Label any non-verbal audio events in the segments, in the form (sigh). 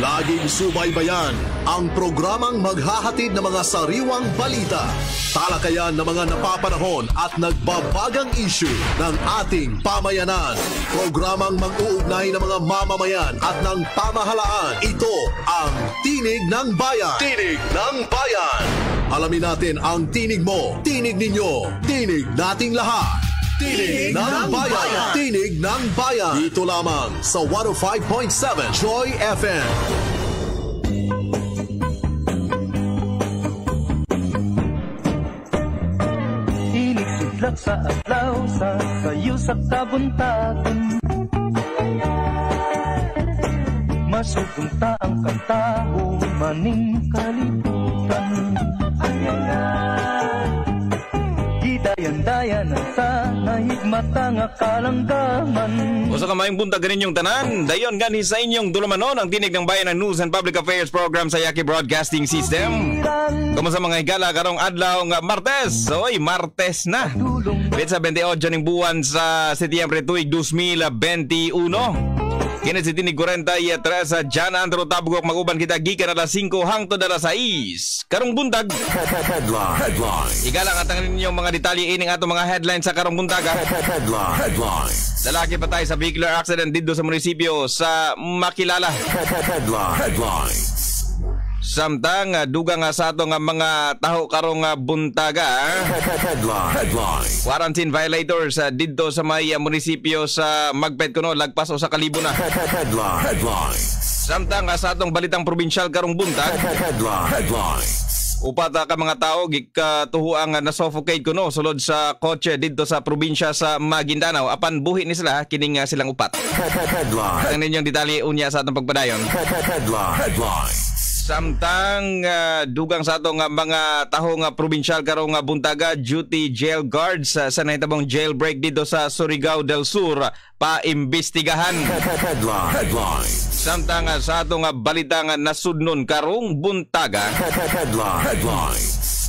Laging subaybayan ang programang maghahatid ng mga sariwang balita, talakayan ng mga napapanahon at nagbabagang issue ng ating pamayanan. Programang mag-uugnay ng mga mamamayan at ng pamahalaan. Ito ang Tinig ng Bayan. Tinig ng Bayan. Alamin natin ang tinig mo, tinig ninyo, tinig nating lahat. Tinig, ng, bayan. Tinig ng Bayan. Dito lamang sa 105.7 Joy FM. Tinig sidlak sa adlaw sa sayo sa kabuntagon Masugunta ang kantao maning kalibutan Gidayan-dayan ang sa higmata nga kalanggaman Usa ka maayong buntag ganin yung tanan. Dayon gani sa inyong dulumanon ang tinig ng bayan ng News and Public Affairs Program sa Yaki Broadcasting System. Kumusta mga higala karong adlaw nga Martes? Oy, Martes na. Petsa 28 ning buwan sa Setyembre tuig 2021. Kini si Tinig 40 iya sa Jan Andro Tabugok maguban kita gikan alas 5 hangtod alas 6. Karong buntag. Headline. Headline. Igalang at ang inyong mga detalye ining ato mga headlines sa karong buntag. ha? Headline. Headline. Lalaki patay sa vehicular accident dito sa munisipyo sa Makilala. Headline. Headline. Samtang ah, dugang nga sa ato nga mga taho karong buntaga. ah. Headline. Headline. Quarantine violators ah, didto sa may ah, munisipyo sa Magpet kuno lagpas o sa kalibo na. Headline. Headline. Samtang sa atong balitang probinsyal karong buntag, Headline. Headline. upat ah, ka mga tao gikatuhuang nga na-suffocate kuno sulod sa kotse didto sa probinsya sa Maguindanao apan buhi ni sila kining silang upat. Headline. Ang ninyong detalye unya sa atong pagpadayon. Headline. Headline. Samtang ah, dugang sa ato nga mga taho nga probinsyal karong nga buntaga duty jail guards ah, sa nahitabong jailbreak dito sa Surigao del Sur paimbestigahan. Headline. Headline. Samtang ah, sa ato nga balita nga nasudnon karong buntaga Headline. Headline.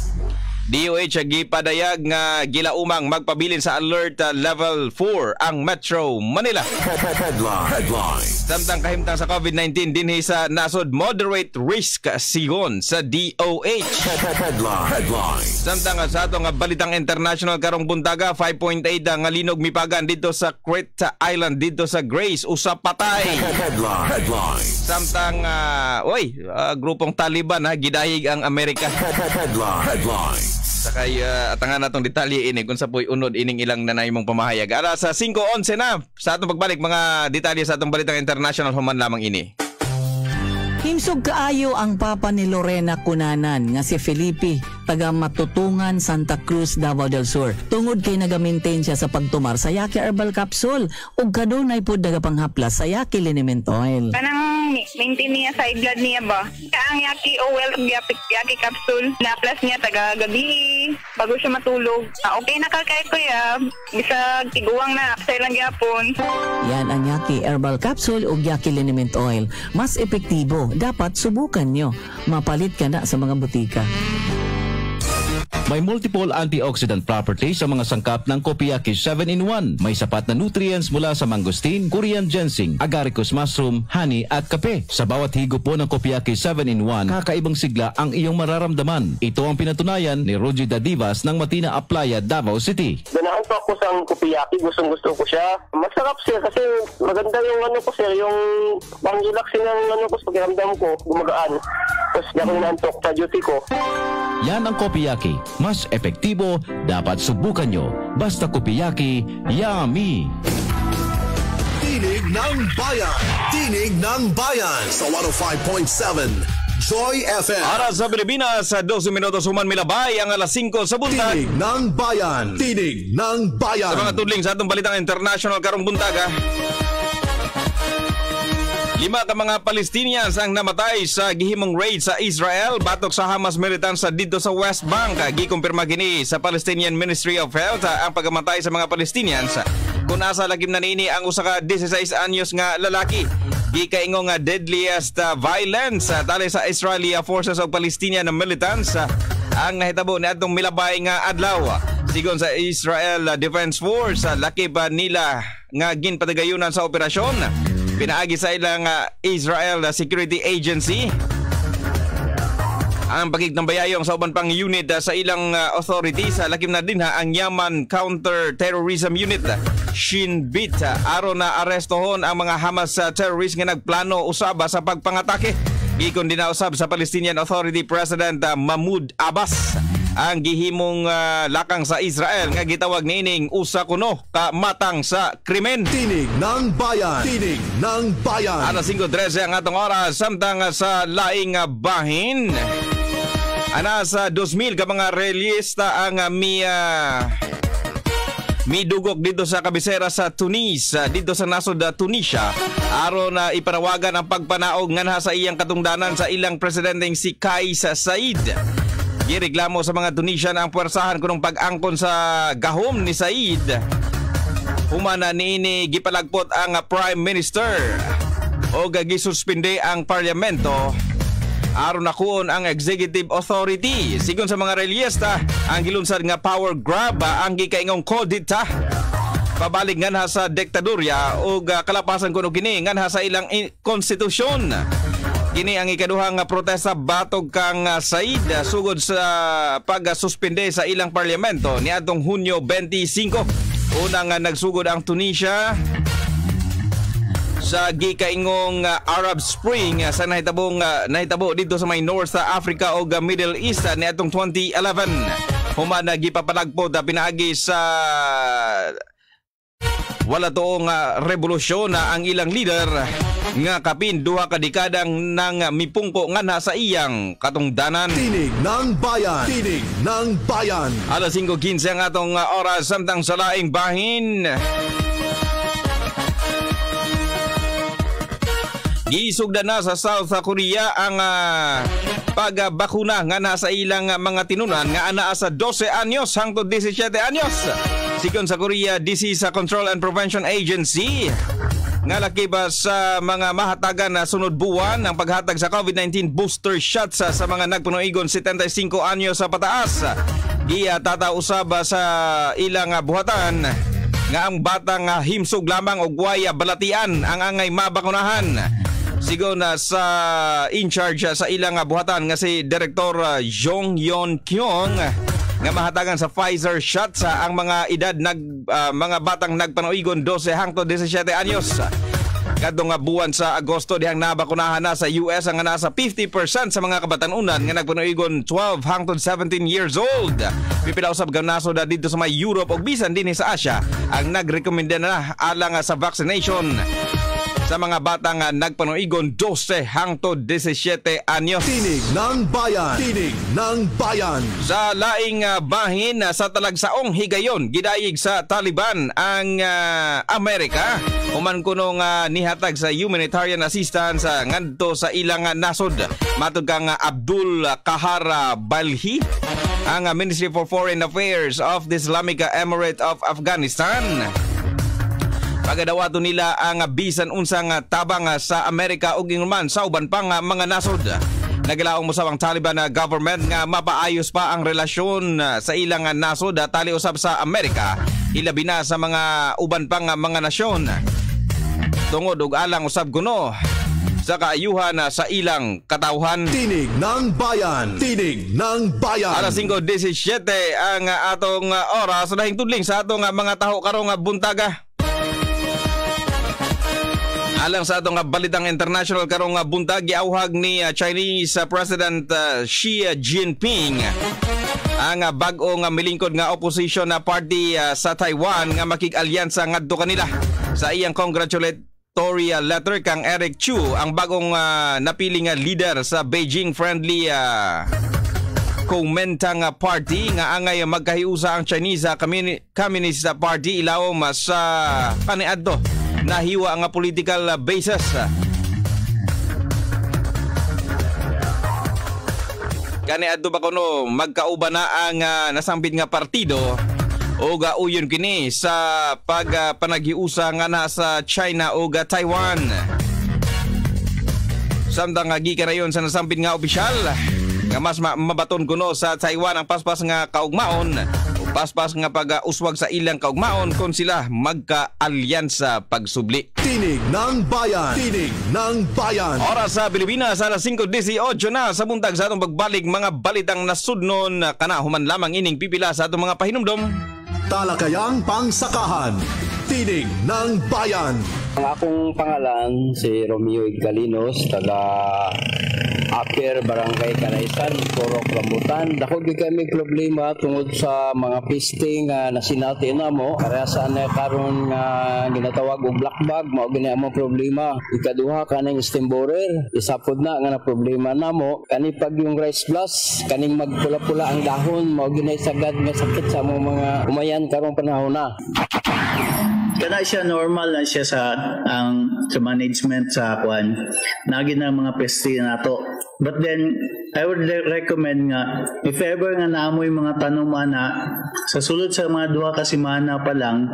DOH gipadayag nga gilaumang magpabilin sa alert ah, level 4 ang Metro Manila. Headline. Headline. Samtang kahimtang sa COVID-19 dinhi sa nasod moderate risk sigon sa DOH. Headline. Headline. Samtang sa ato nga balitang international karong buntaga 5.8 nga linog mipagan dito sa Crete Island dito sa Grace usa patay. Headline. Headline. Samtang ah, oy ah, grupong Taliban ha gidayig ang Amerika. Headline. Headline. Sakay uh, atangan natong detalye ini kung sa puy unod ining ilang nanay mong pamahayag. Ara sa 5:11 na sa atong pagbalik mga detalye sa atong balitang international human lamang ini. Himsog kaayo ang papa ni Lorena Cunanan nga si Felipe taga Matutungan, Santa Cruz, Davao del Sur. Tungod kay nagamintain siya sa pagtumar sa Yaki Herbal Capsule ug kadunay pod nagapanghaplas sa Yaki Liniment Oil. Kanang maintain niya sa blood niya ba? Ang yaki oil, yaki, yaki capsule, na plus niya taga gabi, bago siya matulog. Ah, okay na ka kay kuya, bisa tiguang na, sa ilang yapon. Yan ang Yaki Herbal Capsule ug Yaki Liniment Oil. Mas epektibo, dapat subukan nyo. Mapalit ka na sa mga butika. May multiple antioxidant properties sa mga sangkap ng Kopiyaki 7-in-1. May sapat na nutrients mula sa mangosteen, Korean ginseng, agaricus mushroom, honey at kape. Sa bawat higop po ng Kopiyaki 7-in-1, kakaibang sigla ang iyong mararamdaman. Ito ang pinatunayan ni Rogie Dadivas ng Matina Aplaya, Davao City. Ganahan pa ako sa kupiyaki, gustong gusto ko siya. Masarap siya kasi maganda yung ano ko sir, yung pang relaxing ng ano ko sa pakiramdam ko, gumagaan. Tapos di ako inaantok sa duty ko. Yan ang Kopiyaki. Mas epektibo, dapat subukan nyo. Basta Kopiyaki, yummy! Tinig ng Bayan. Tinig ng Bayan sa 105.7 Joy FM. Para sa Pilipinas, sa 12 minutos human milabay ang alas 5 sa buntag. Tinig ng Bayan. Tinig ng Bayan. Sa mga tudling sa atong balitang international karong buntaga. Lima ka mga Palestinians ang namatay sa gihimong raid sa Israel batok sa Hamas militants sa dito sa West Bank. Gikumpirma gini sa Palestinian Ministry of Health ang pagkamatay sa mga Palestinians. Kung asa lagim na nini ang usa ka 16 anyos nga lalaki. Gikaingo nga deadliest uh, violence tali sa Israeli forces of Palestinian militants ang nahitabo ni atong milabay nga adlaw. Sigon sa Israel Defense Force, laki ba nila nga ginpatagayunan sa operasyon? Pinaagi sa ilang ah, Israel ah, Security Agency. Ang pagigtambayayong sa uban pang unit ah, sa ilang ah, authorities sa lakim na din ha ang Yaman Counter Terrorism Unit ah, Shin Bet ah, aron na arestohon ang mga Hamas ah, terrorist nga nagplano usaba sa pagpangatake. Gikon din usab sa Palestinian Authority President ah, Mahmoud Abbas ang gihimong ah, lakang sa Israel nga gitawag niining usa kuno ka matang sa krimen Tinig ng bayan. Tinig ng bayan. Alas 5.13 ang atong oras samtang sa laing ah, bahin. Ana sa 2,000 ka mga relista ang uh, mi ah, midugok dito sa kabisera sa Tunis ah, dito sa nasod ah, Tunisia aron na ipanawagan ang pagpanaog nganha sa iyang katungdanan sa ilang presidenteng si Kais Said. Gireklamo sa mga Tunisian ang puwersahan kunong pag-angkon sa gahom ni Said. Humana niini gipalagpot ang Prime Minister o gagisuspinde ang parlamento aron nakuon ang executive authority. Sigon sa mga reliyesta, ang gilunsad nga power grab ang gikaingong kodita pabalik nga sa diktadurya o kalapasan kuno kini nga sa ilang konstitusyon. Kini ang ikaduhang protesta batog kang ah, Said ah, sugod sa pagsuspende sa ilang parlamento niadtong Hunyo 25. Unang nagsugod ang Tunisia sa gikaingong uh, Arab Spring sa nahitabong nahitabo dito sa may North Africa o Middle East niadtong 2011 human na gipapalagpo da pinaagi sa wala toong uh, revolusyon na ang ilang leader nga kapin duha ka dekadang nang mipungko nga na sa iyang katungdanan Tinig ng bayan. Tinig ng bayan. Alas 5.15 ang atong uh, oras samtang sa laing bahin. Gisugda na sa South Korea ang uh, pagbakuna nga nasa ilang uh, mga tinunan nga anaa sa 12 anyos hangtod 17 anyos. Sigon sa Korea, Disease Control and Prevention Agency nga lakiba sa mga mahatagan na sunod buwan ang paghatag sa COVID-19 booster shots sa, sa mga nagpunoigon 75 anyos sa pataas. Iya tatausab sa ilang uh, buhatan nga ang batang himsog lamang og guaya balatian ang angay mabakunahan. Sigo na sa in charge sa ilang uh, buhatan nga si Direktor uh, Jong Yon Kyung nga mahatagan sa Pfizer shot sa ang mga edad nag uh, mga batang nagpanuigon 12 hangtod 17 anyos. Kadto nga buwan sa Agosto dihang nabakunahan na sa US ang nasa 50% sa mga kabatanunan nga nagpanuigon 12 hangtod 17 years old. Pipila usab ganaso da dito sa may Europe ug bisan dinhi sa Asia ang nagrekomenda na alang sa vaccination sa mga batang nagpanuigon 12 hangtod 17 anyos. Tinig ng bayan. Tinig ng bayan. Sa laing uh, bahin uh, sa talagsaong higayon, gidayig sa Taliban ang uh, Amerika. Human kuno nga nihatag sa humanitarian assistance uh, ngadto sa ilang uh, nasod. Matod kang uh, Abdul Kahara Balhi ang uh, Ministry for Foreign Affairs of the Islamic Emirate of Afghanistan. Pagadawato nila ang bisan unsang tabang sa Amerika ug inguman sa uban pang mga nasod. Nagilaong mo sa ang Taliban na government nga mapaayos pa ang relasyon sa ilang nasod tali usab sa Amerika ilabi na sa mga uban pang mga nasyon. Tungod og alang usab kuno sa kaayuhan sa ilang katawhan. Tinig ng bayan. Tinig ng bayan. Alas 5.17 ang atong oras na tudling sa atong mga taho karong buntaga. Alang sa atong balitang international karong buntag giawhag ni uh, Chinese uh, President uh, Xi Jinping. Ang uh, bag-o nga milingkod nga opposition na party uh, sa Taiwan nga makig-alyansa ngadto kanila. Sa iyang congratulatory uh, letter kang Eric Chu ang bagong uh, napili nga leader sa Beijing friendly uh, Kuomintang Party nga angay magkahiusa ang Chinese Communist Party ilawom sa kaniadto nahiwa ang political basis. Kani adto ba kuno magkauba na ang uh, nasambit nga partido o gauyon kini sa pagpanaghiusa uh, nga na sa China o Taiwan. Samtang nga gikarayon sa nasambit nga opisyal nga mas ma- mabaton kuno sa Taiwan ang paspas nga kaugmaon Paspas nga pag-uswag sa ilang kaugmaon kung sila magka-alyansa pagsubli. Tinig ng bayan. Tinig ng bayan. Oras sa Pilipinas, alas 5.18 na sa buntag sa atong pagbalik mga balitang nasudnon kana human lamang ining pipila sa atong mga pahinumdom. Talakayang pangsakahan. Tinig ng bayan. Ang akong pangalan si Romeo Igalinos, taga Aper Barangay Kanaisan, Purok Rambutan. Dako gyud kami problema tungod sa mga pisting nga nasinati na mo. Kaya saan na karon nga ginatawag og black bag, mao gini among problema. Ikaduha kaning steam borer, isapod na nga na problema namo. Kani pag yung rice blast, kaning magpula-pula ang dahon, mao gini sagad nga sakit sa among mga umayan karong panahon na. Kana siya normal na siya sa ang sa management sa kwan. Nagi na mga peste nato. But then I would re- recommend nga if ever nga naamoy mga tanuman na sa sulod sa mga duha ka semana pa lang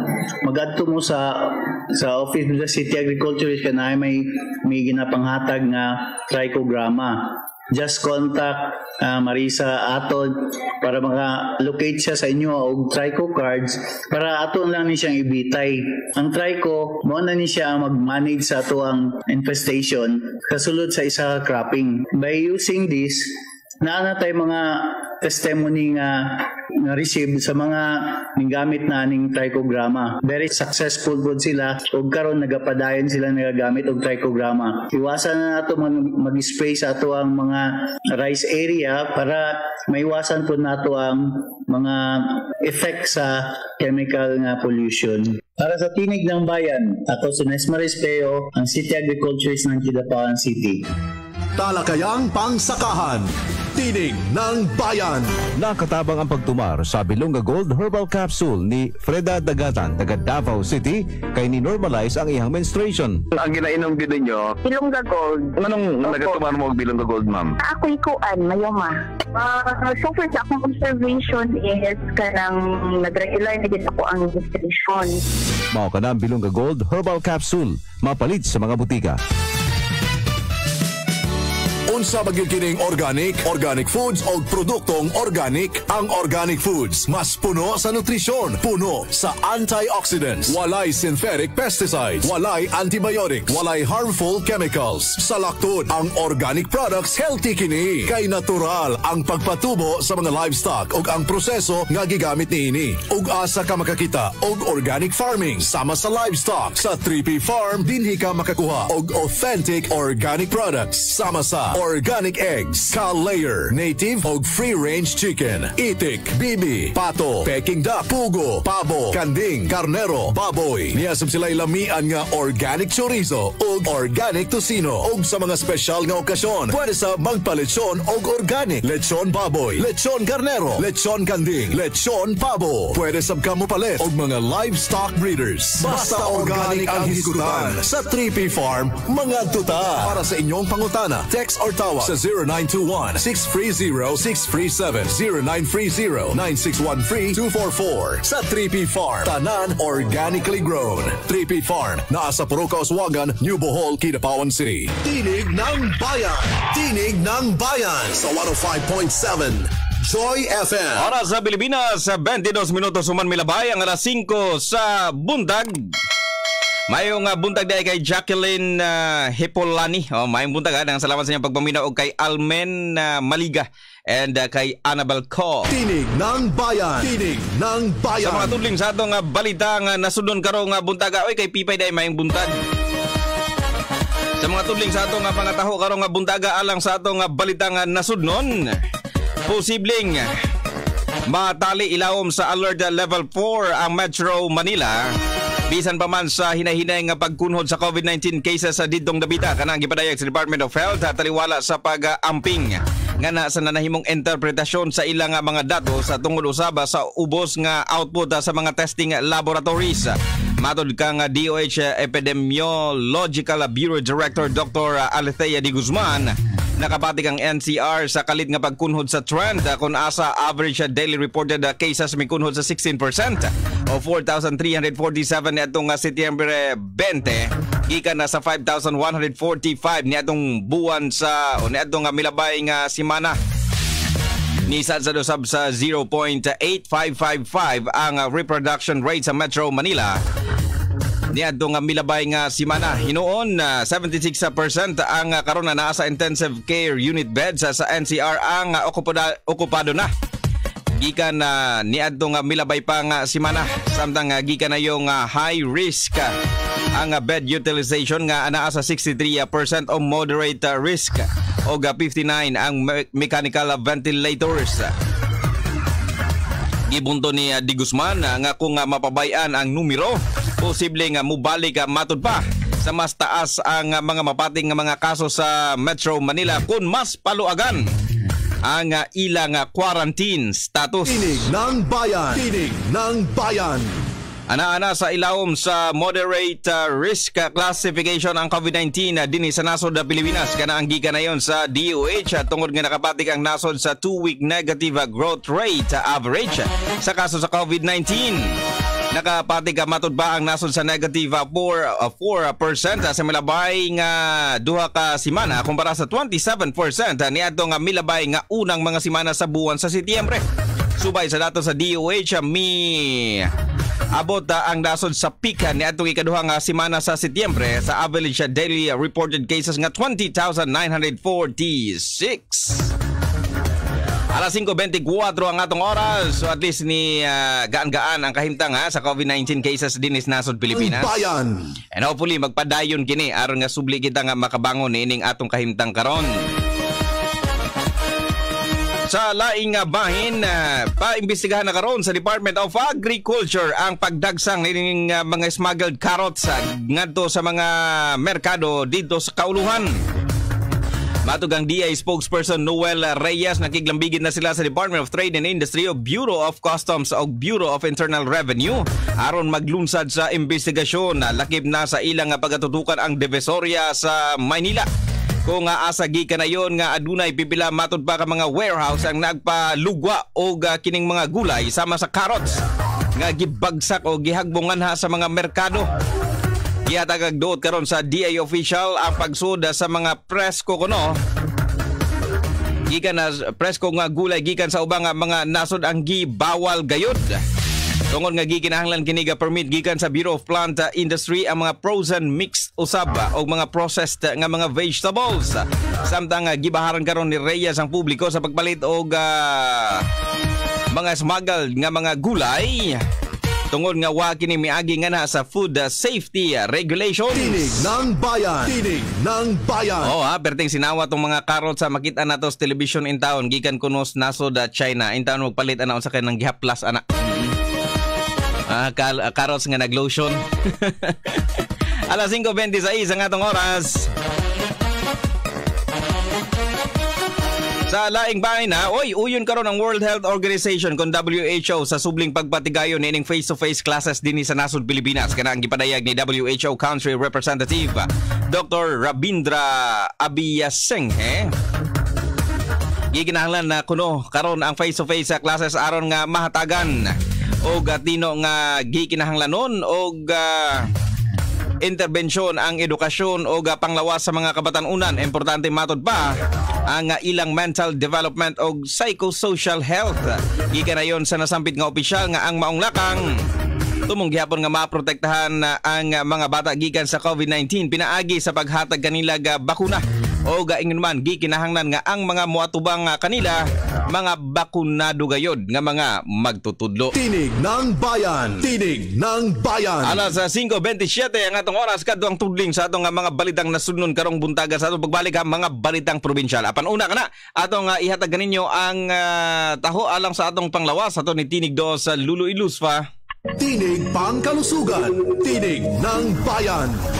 magadto mo sa sa office of the city agriculturist kana may may ginapanghatag nga trichogramma just contact uh, Marisa aton para maka-locate siya sa inyo og Trico cards para aton lang ni siyang ibitay. Ang Trico, mo na ni siya mag-manage sa ato ang infestation kasulod sa isa ka cropping. By using this, tay mga testimony nga nga receive sa mga ningsgamit na ning trichogramma. Very successful good sila ug karon nagapadayon sila nagagamit og trichogramma. Iwasan na nato mag- mag-spray sa ato ang mga rice area para maiwasan po nato ang mga effect sa chemical nga pollution. Para sa tinig ng bayan, ako si Nesmaris Peo, ang City Agriculturist ng Kidapawan City. Talakayang pangsakahan. Tinig ng bayan. Nakatabang ang pagtumar sa Bilonga Gold Herbal Capsule ni Freda Dagatan, taga Davao City, kay ni-normalize ang iyang menstruation. Ang ginainom gid ninyo, Bilongga Gold. anong nagatumar mo og bilong ka gold, ma'am? Ako ikuan, mayoma. Uh, so far sa akong observation is kanang nag-regular na din ako ang registration. Mao ka na ang Bilonga Gold Herbal Capsule, mapalit sa mga butika. Unsa magikining organic, organic foods o produktong organic. Ang organic foods mas puno sa nutrisyon, puno sa antioxidants, walay synthetic pesticides, walay antibiotics, walay harmful chemicals. Sa laktod, ang organic products healthy kini. Kay natural ang pagpatubo sa mga livestock ug ang proseso nga gigamit niini. Ug asa ka makakita og organic farming sama sa livestock sa 3P Farm dinhi ka makakuha og authentic organic products sama sa organic eggs, cow-layer, native og free-range chicken, itik, bibi, pato, peking duck, pugo, pabo, kanding, karnero, baboy. Niyasab sila lamian nga organic chorizo ug organic tocino ug sa mga special nga okasyon. Pwede sa magpalechon og organic, lechon baboy, lechon karnero, lechon kanding, lechon pabo. Pwede sab kamo palit og mga livestock breeders. Basta organic ang hisgutan sa 3P Farm, mga tuta. Para sa inyong pangutana, text or tawag sa 0921-630-637, 0930-9613-244 sa 3P Farm. Tanan organically grown. 3P Farm, naa sa Oswagan, New Bohol, Kidapawan City. Tinig ng Bayan. Tinig ng Bayan sa 105.7 Joy FM. Oras sa Pilipinas, sa 22 minutos suman milabay ang alas 5 sa Bundag. Mayong uh, buntag dahil kay Jacqueline uh, Hipolani. Oh, mayong buntag ha. Nang salamat sa inyong pagpaminaw og kay Almen uh, Maliga and uh, kay Annabel Co. Tinig ng Bayan. Tinig ng Bayan. Sa mga tudling sa atong uh, balita nga nasudon karong uh, buntaga oy kay Pipay dahil mayong buntag. Sa mga tudling sa atong uh, pangataho karong uh, buntaga alang sa atong uh, balita nga nasudnon. Posibleng matali ilawom sa alert level 4 ang Metro Manila. Bisan pa man sa hinahinay nga pagkunhod sa COVID-19 cases sa Didong Dabita kanang gipadayag sa Department of Health taliwala sa pag-amping nga na sa nanahimong interpretasyon sa ilang mga datos sa tungod usaba sa ubos nga output sa mga testing laboratories. Matod ka nga DOH Epidemiological Bureau Director Dr. Alethea Di Guzman Nakabatik ang NCR sa kalit nga pagkunhod sa trend. Kung asa average daily reported cases may kunhod sa 16% o 4,347 niadtong September 20 gikan na sa 5,145 niadtong buwan sa o niadtong milabay nga simana. Nisad sa sa 0.8555 ang reproduction rate sa Metro Manila. Niadto nga milabay nga simana hinuon uh, 76% ang uh, karon na naa sa intensive care unit beds sa, sa NCR ang uh, okupado, okupado na. Gikan na uh, niadto nga milabay pa nga simana samtang uh, gikan na yung uh, high risk uh, ang uh, bed utilization nga anaa sa 63% o moderate uh, risk. O uh, 59 ang me- mechanical ventilators. Gibunto ni uh, Di Guzman uh, nga kung uh, mapabayan ang numero posible nga mubalik uh, matud pa sa mas taas ang uh, mga mapating nga mga kaso sa Metro Manila kung mas paluagan ang uh, ilang uh, quarantine status. Tinig ng bayan. Tinig ng bayan. Ana-ana sa ilawom sa moderate uh, risk uh, classification ang COVID-19 uh, din sa nasod na Pilipinas. Kana ang gikan na yon sa DOH at tungod nga nakapatik ang nasod sa 2-week negative uh, growth rate uh, average uh, sa kaso sa COVID-19. Nakapati ka matod ba ang nasod sa negative 4 uh, 4% sa milabay nga duha ka simana kumpara sa 27% uh, niadto nga milabay nga unang mga simana sa buwan sa Setyembre. Subay sa datos sa DOH uh, mi abot uh, ang nasod sa peak uh, niadtong ikaduha nga simana sa Setyembre sa average daily reported cases nga 20,946. Alas 5.24 ang atong oras. So at least ni uh, gaan-gaan ang kahimtang ha, sa COVID-19 cases din is nasod Pilipinas. Bayan. And hopefully magpadayon kini aron nga subli kita nga makabangon ining atong kahimtang karon. Sa laing nga bahin, uh, paimbestigahan na karon sa Department of Agriculture ang pagdagsang ng uh, mga smuggled carrots uh, ngadto sa mga merkado dito sa Kauluhan. Matugang DA spokesperson Noel Reyes nakiglambigin na sila sa Department of Trade and Industry o Bureau of Customs o Bureau of Internal Revenue aron maglunsad sa investigasyon na lakip na sa ilang pagatutukan ang Divisoria sa Maynila. Kung nga asa gikan na yon nga adunay pipila matud pa ka mga warehouse ang nagpalugwa o kining mga gulay sama sa carrots nga gibagsak o gihagbongan ha sa mga merkado. Gihatagag doot karon sa DA official ang pagsud sa mga presko kuno. Gikan na presko nga gulay gikan sa ubang nga mga nasod ang gibawal gayud. Tungod nga gikinahanglan kini ga permit gikan sa Bureau of Plant Industry ang mga frozen mixed usab o mga processed nga mga vegetables. Samtang uh, gibaharan karon ni Reyes ang publiko sa pagpalit og uh, mga smuggled nga mga gulay tungod nga wa kini miagi nga na sa food safety regulations. Tinig ng bayan. Tinig ng bayan. Oh ha, perting sinawa tong mga karot sa makita nato sa television in town gikan kunos nasod China. In town magpalit ana sa kanang gihaplas ana. Ah, kal carrots nga naglotion. (laughs) Alas 5.26 ang atong oras. Sa laing bahay na, oy, uyon karon ang World Health Organization kon WHO sa subling pagpatigayon nining face-to-face classes dinhi sa nasod Pilipinas kana ang gipadayag ni WHO Country Representative Dr. Rabindra Abiyasenghe. Giginahanglan na kuno karon ang face-to-face classes aron nga mahatagan og tino nga gikinahanglanon og uh, interbensyon ang edukasyon o panglawas sa mga kabatanunan. Importante matod pa ang ilang mental development o psychosocial health. Gikan na yon sa nasampit nga opisyal nga ang maong lakang tumong gihapon nga maprotektahan ang mga bata gikan sa COVID-19 pinaagi sa paghatag kanila ga bakuna o gaingon man gikinahanglan nga ang mga muatubang kanila mga bakunado gayod nga mga magtutudlo. Tinig ng bayan. Tinig ng bayan. Alas 5:27 ang atong oras kadto ang tudling sa atong mga balitang nasunod karong buntaga sa atong pagbalik ang mga balitang probinsyal. Apan una kana atong uh, ihatag ninyo ang uh, taho alang sa atong panglawas ato ni Tinig do sa Lulu Ilusfa. Tinig pangkalusugan. Tinig ng bayan.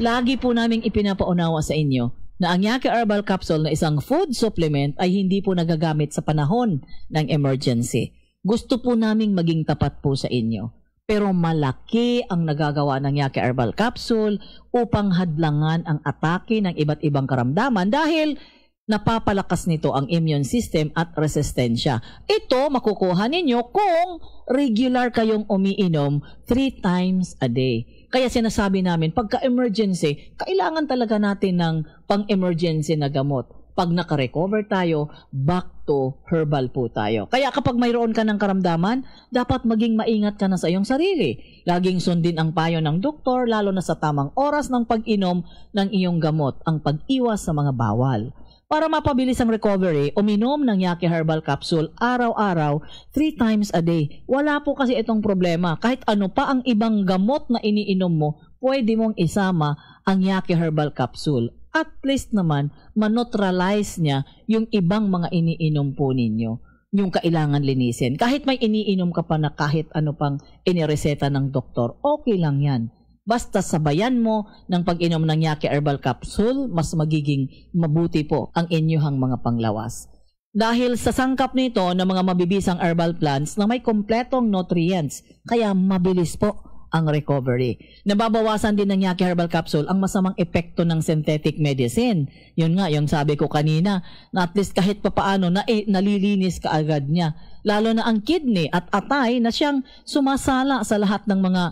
Lagi po naming ipinapaunawa sa inyo na ang Yaki Herbal Capsule na isang food supplement ay hindi po nagagamit sa panahon ng emergency. Gusto po naming maging tapat po sa inyo. Pero malaki ang nagagawa ng Yaki Herbal Capsule upang hadlangan ang atake ng iba't ibang karamdaman dahil napapalakas nito ang immune system at resistensya. Ito makukuha ninyo kung regular kayong umiinom 3 times a day. Kaya sinasabi namin, pagka-emergency, kailangan talaga natin ng pang-emergency na gamot. Pag nakarecover tayo, back to herbal po tayo. Kaya kapag mayroon ka ng karamdaman, dapat maging maingat ka na sa iyong sarili. Laging sundin ang payo ng doktor, lalo na sa tamang oras ng pag-inom ng iyong gamot, ang pag-iwas sa mga bawal. Para mapabilis ang recovery, uminom ng Yaki Herbal Capsule araw-araw, 3 times a day. Wala po kasi itong problema. Kahit ano pa ang ibang gamot na iniinom mo, pwede mong isama ang Yaki Herbal Capsule. At least naman, maneutralize niya yung ibang mga iniinom po ninyo yung kailangan linisin. Kahit may iniinom ka pa na kahit ano pang inireseta ng doktor, okay lang yan. Basta sabayan mo ng pag-inom ng Yaki Herbal Capsule, mas magiging mabuti po ang inyong mga panglawas. Dahil sa sangkap nito ng mga mabibisang herbal plants na may kompletong nutrients, kaya mabilis po ang recovery. Nababawasan din ng Yaki Herbal Capsule ang masamang epekto ng synthetic medicine. Yun nga, yung sabi ko kanina, na at least kahit papaano na eh, nalilinis ka agad niya. Lalo na ang kidney at atay na siyang sumasala sa lahat ng mga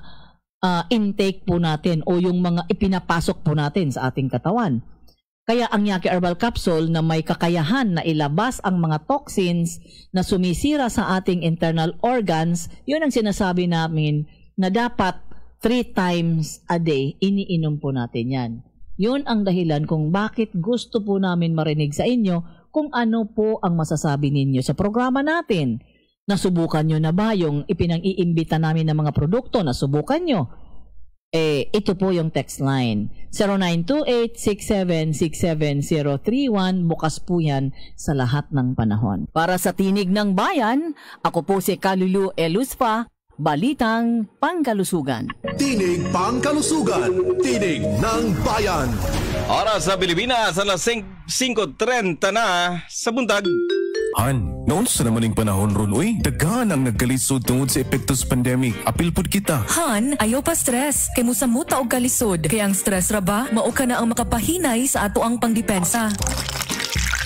uh, intake po natin o yung mga ipinapasok po natin sa ating katawan. Kaya ang Yaki Herbal Capsule na may kakayahan na ilabas ang mga toxins na sumisira sa ating internal organs, yun ang sinasabi namin na dapat three times a day iniinom po natin yan. Yun ang dahilan kung bakit gusto po namin marinig sa inyo kung ano po ang masasabi ninyo sa programa natin. Nasubukan nyo na ba yung ipinang-iimbita namin ng mga produkto? Nasubukan nyo? Eh, ito po yung text line. 0928-6767-031. Bukas po yan sa lahat ng panahon. Para sa Tinig ng Bayan, ako po si Kalulu Eluspa, Balitang Pangkalusugan. Tinig Pangkalusugan. Tinig ng Bayan. Oras sa Pilipinas, alas 5.30 na sa buntag. Han, noon sa naman yung panahon ron, uy, daghan ang nagkalisod tungod sa epektos pandemic. Apil pod kita. Han, ayaw pa stress. Kay mo sa muta og kalisod. Kaya ang stress ra ba, mao ka na ang makapahinay sa ato ang pangdepensa.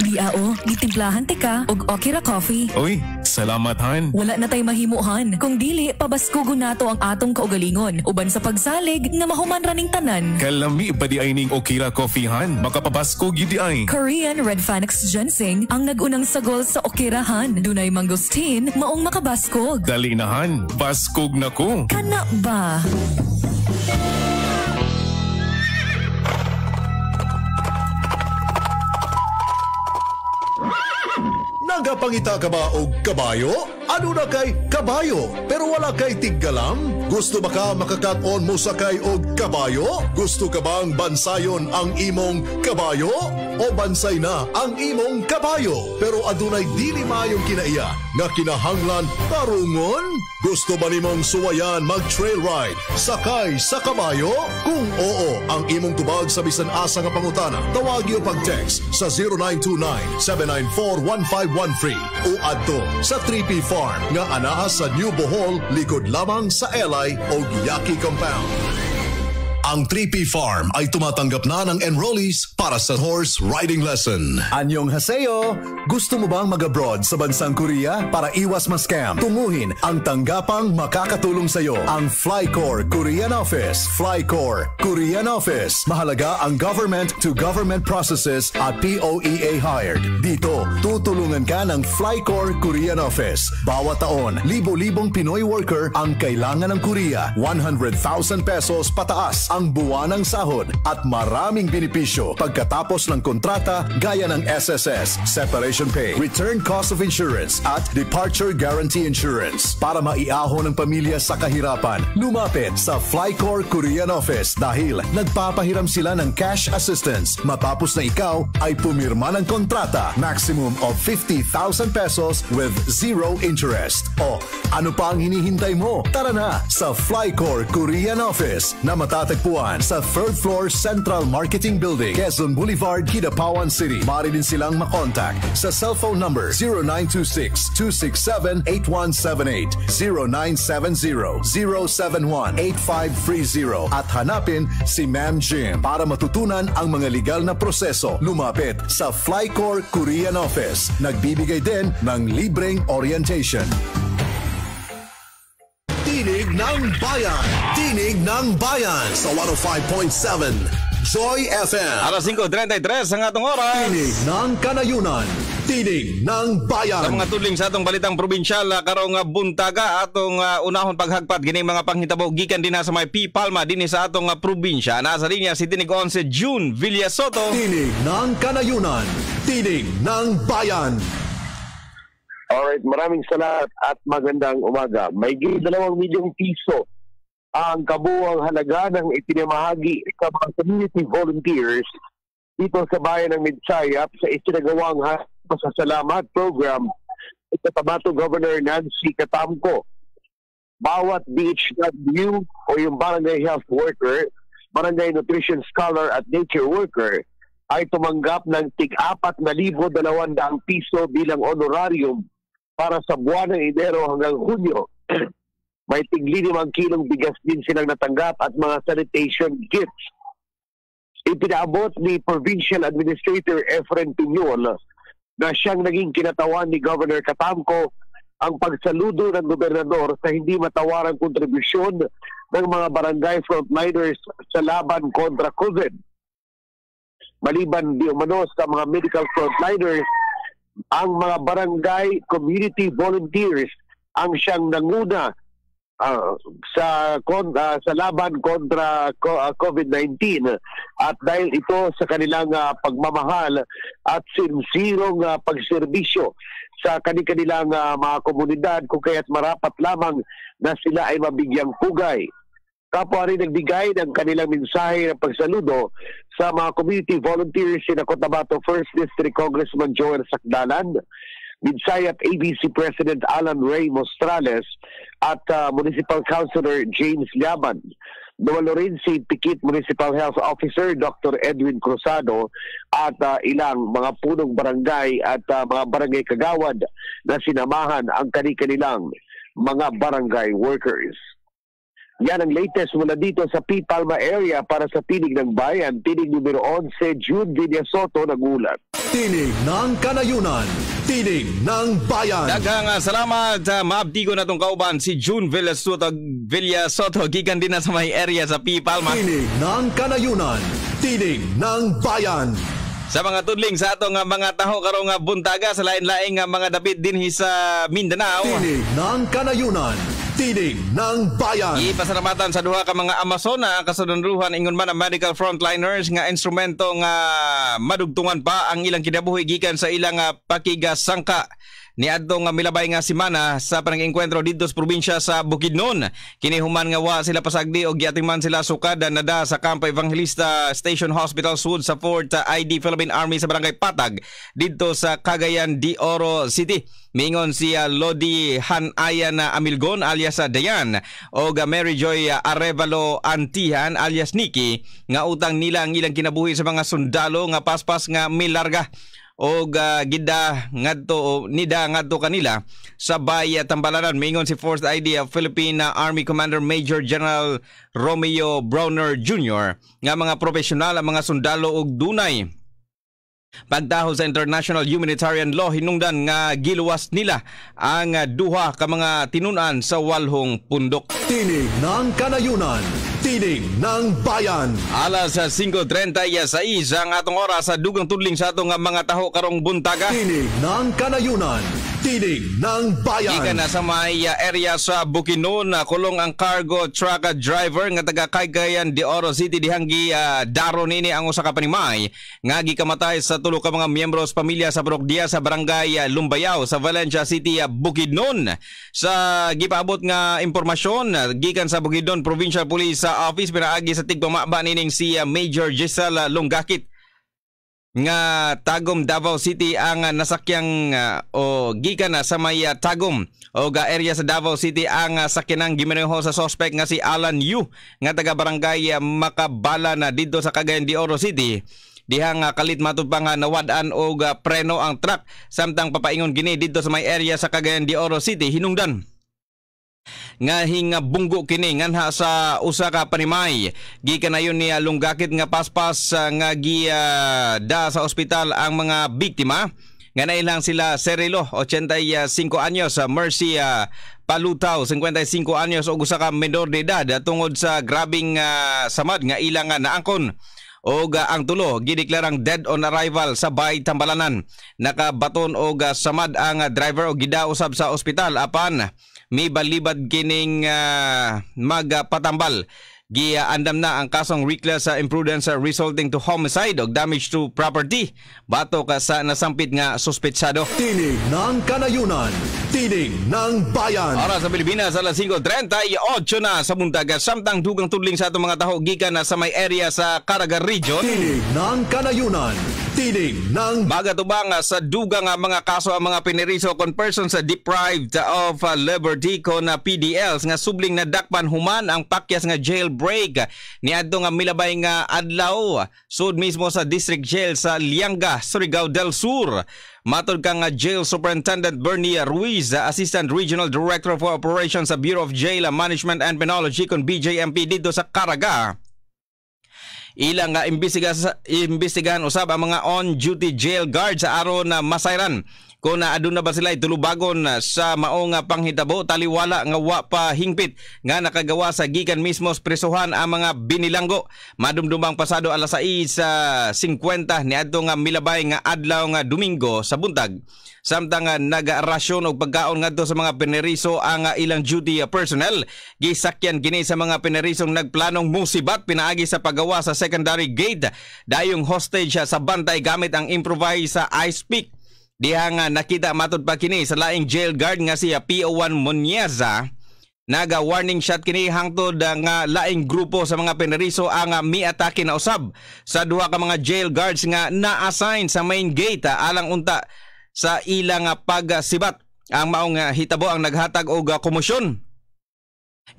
Diao, gitimplahan ti ka og Okira Coffee. Uy, salamat Han. Wala na tay mahimuhan. Kung dili, pabaskugo nato ang atong kaugalingon. Uban sa pagsalig nga mahuman raning tanan. Kalami pa di ay ning Okira Coffee Han. Makapabaskog yun ay. Korean Red Phoenix Ginseng ang nagunang sagol sa Okira Han. Dunay mangosteen, maong makabaskog. Dali na Han, baskog na ko. Kana ba? Nagapangita ka ba og kabayo? Ano na kay kabayo? Pero wala kay tiggalam? Gusto ba ka makakaton mo sakay og kabayo? Gusto ka bang bansayon ang imong kabayo? O bansay na ang imong kabayo? Pero adunay dili mayong kinaiya nga kinahanglan tarungon? Gusto ba nimong suwayan mag-trail ride? Sakay sa kabayo? Kung oo ang imong tubag sa bisan asa nga pangutana, tawagi o pag-text sa 0929-794-1513 o adto sa 3P Farm nga anaa sa New Bohol likod lamang sa Yaki Compound. Ang 3P Farm ay tumatanggap na ng enrollees para sa horse riding lesson. Anyong haseyo! Gusto mo bang mag-abroad sa bansang Korea para iwas ma-scam? Tunguhin ang tanggapang makakatulong sa iyo. Ang Flycore Korean Office. Flycore Korean Office. Mahalaga ang government to government processes at POEA hired. Dito, tutulungan ka ng Flycore Korean Office. Bawat taon, libo-libong Pinoy worker ang kailangan ng Korea. 100,000 pesos pataas ang buwanang sahod at maraming benepisyo pagkatapos ng kontrata gaya ng SSS, separation pay, return cost of insurance at departure guarantee insurance. Para maiahon ng pamilya sa kahirapan, lumapit sa Flycore Korean Office dahil nagpapahiram sila ng cash assistance matapos na ikaw ay pumirma ng kontrata. Maximum of 50,000 pesos with zero interest. O ano pa ang hinihintay mo? Tara na sa Flycore Korean Office na matatagpuan matatagpuan sa third floor Central Marketing Building, Quezon Boulevard, Kidapawan City. Mari din silang makontak sa cellphone number 0926-267-8178, 0970-071-8530 at hanapin si Ma'am Jim para matutunan ang mga legal na proseso. Lumapit sa Flycore Korean Office. Nagbibigay din ng libreng orientation. Tinig ng Bayan! Tinig ng Bayan sa 105.7 Joy FM. Alas 5.33 ang atong oras. Tinig ng kanayunan. Tinig ng bayan. Sa mga tudling sa atong balitang probinsyal ah, karong ah, buntaga atong ah, unahon paghagpat gini mga panghitabo gikan din na sa may P Palma dinhi sa atong ah, probinsya. Nasa linya si Tinig 11 June Villasoto. Tinig ng kanayunan. Tinig ng bayan. Alright, maraming salamat at magandang umaga. May dalawang milyong piso ang kabuang halaga ng itinamahagi sa mga community volunteers dito sa bayan ng Midsayap sa isinagawang pasasalamat program sa Tabato Governor Nancy Katamko. Bawat BHW o yung barangay health worker, barangay nutrition scholar at nature worker ay tumanggap ng tig-4,200 piso bilang honorarium para sa buwan ng Enero hanggang Hunyo. (clears throat) May tigli limang kilong bigas din silang natanggap at mga sanitation kits. Ipinaabot ni Provincial Administrator Efren Piñol na siyang naging kinatawan ni Governor Katamko ang pagsaludo ng gobernador sa hindi matawarang kontribusyon ng mga barangay frontliners sa laban kontra COVID. Maliban di umano sa mga medical frontliners, ang mga barangay community volunteers ang siyang nanguna uh, sa kon, uh, sa laban kontra uh, COVID-19 at dahil ito sa kanilang uh, pagmamahal at sinsirong uh, pagserbisyo sa kanilang uh, mga komunidad kung kaya't marapat lamang na sila ay mabigyang pugay kapwa rin nagbigay ng kanilang mensahe ng pagsaludo sa mga community volunteers si Cotabato 1st District Congressman Joel Sakdalan, Midsayap ABC President Alan Ray Mostrales at uh, Municipal Councilor James Liaban. Dumalo rin si Pikit Municipal Health Officer Dr. Edwin Cruzado at uh, ilang mga punong barangay at uh, mga barangay kagawad na sinamahan ang kanilang mga barangay workers. Yan ang latest mula dito sa P. Palma area para sa Tinig ng Bayan. Tinig numero 11, Jude Villasoto nagulat. Tinig ng Kanayunan. Tinig ng Bayan. Daghang uh, salamat sa uh, maabdigo na itong kauban si June Villasoto, Villasoto gikan din na sa may area sa P. Palma. Tinig ng Kanayunan. Tinig ng Bayan. Sa mga tudling sa atong uh, mga taho karong uh, buntaga sa lain-laing uh, mga dapit din sa Mindanao. Tinig ng Kanayunan Tinig ng Bayan. Ipasalamatan sa duha ka mga Amazona ang kasununduhan ingon man ang medical frontliners nga instrumento nga madugtungan pa ang ilang kinabuhi gikan sa ilang uh, pakigasangka ni adto nga milabay nga semana sa panag-engkwentro dito sa probinsya sa Bukidnon. Kini human nga wa sila pasagdi og giating man sila sukada nada sa Campo Evangelista Station Hospital Sud sa Fort ID Philippine Army sa Barangay Patag dito sa Cagayan de Oro City. Mingon si Lodi Hanayan na Amilgon alias Dayan o Mary Joy Arevalo Antihan alias Nikki nga utang nila ang ilang kinabuhi sa mga sundalo nga paspas nga milarga o uh, gida ngadto o nida ngadto kanila sa Bay Tambalaran mingon si Fourth ID of Philippine Army Commander Major General Romeo Browner Jr. nga mga profesional ang mga sundalo og dunay Pagdahol sa international humanitarian law hinungdan nga giluwas nila ang duha ka mga tinunan sa walhong pundok. Tinig ng kanayunan, tinig ng bayan. Alas 5:30 sa isang atong oras sa dugang tudling sa atong mga taho karong buntaga. Tinig ng kanayunan, tinig ng bayan. Gikan na sa may area sa Bukidnon kulong ang cargo truck driver nga taga Cagayan de Oro City dihanggi uh, daro nini ang usa ka panimay nga gikamatay sa tulo ka mga miyembro sa pamilya sa Brogdia sa barangay ah, Lumbayaw sa Valencia City, ah, Bukidnon. Sa gipaabot nga impormasyon ah, gikan sa Bukidnon Provincial Police Office pinaagi sa tigpamaba nining si Major Giselle Longakit nga Tagum Davao City ang nasakyang uh, o gikan na sa may uh, Tagum. O ga area sa Davao City ang uh, sakyanang gimaneho sa suspect nga si Alan Yu nga taga barangay Makabala na dito sa Cagayan de Oro City. Dihang uh, kalit matupang uh, nawadan og uh, preno ang truck samtang papaingon gini dito sa may area sa Cagayan de Oro City hinungdan nga hinga bunggo kini nganha sa usa ka panimay. Gikan ayon ni lunggakit nga paspas uh, nga gi uh, da sa ospital ang mga biktima. Nga nailang sila Cerilo 85 anyos Mercy uh, Palutaw 55 anyos ug usa ka menor de edad tungod sa grabing uh, samad nga ilang uh, naangkon. Og uh, ang tulo gideklarang dead on arrival sa Bay Tambalanan. Nakabaton og uh, samad ang driver og gida usab sa ospital apan may balibad kining uh, magpatambal. Giya andam na ang kasong reckless uh, imprudence uh, resulting to homicide o damage to property. Bato ka sa nasampit nga suspetsado. Tinig ng kanayunan. Tinig ng bayan. Para sa Pilipinas, alas 5.38 na sa buntaga. Samtang dugang tudling sa atong mga taho gikan na sa may area sa Caraga Region. Tinig ng kanayunan. Tinig ng... Magatubang sa dugang mga kaso ang mga piniriso kon persons deprived of uh, liberty kon uh, PDLs nga subling na dakpan human ang pakyas nga jailbreak ni adto nga milabay nga adlaw sud mismo sa district jail sa Lianga, Surigao del Sur. Matod ka nga Jail Superintendent Bernie Ruiz, Assistant Regional Director for Operations sa Bureau of Jail Management and Penology kon BJMP dito sa Caraga. Ilang nga imbestiga imbestigahan usab ang mga on-duty jail guards sa aron na masayran kung naadun na ba sila tulubagon sa maong panghitabo taliwala nga wa pa hingpit nga nakagawa sa gikan mismo presohan ang mga binilanggo. Madumdumang pasado alas 6 sa 50 ni adto nga milabay nga adlaw nga Domingo sa buntag. Samtang uh, nag-rasyon og pagkaon ngadto sa mga pineriso ang uh, ilang duty personnel. Gisakyan kini sa mga pinerisong nagplanong musibat pinaagi sa paggawa sa secondary gate dayong hostage sa bantay gamit ang improvised ice pick Diha nga nakita matod pa kini sa laing jail guard nga siya PO1 Munyeza naga warning shot kini hangtod nga laing grupo sa mga peneriso ang miatake na usab sa duha ka mga jail guards nga na-assign sa main gate alang unta sa ilang pagsibat. Ang maong hitabo ang naghatag og komosyon.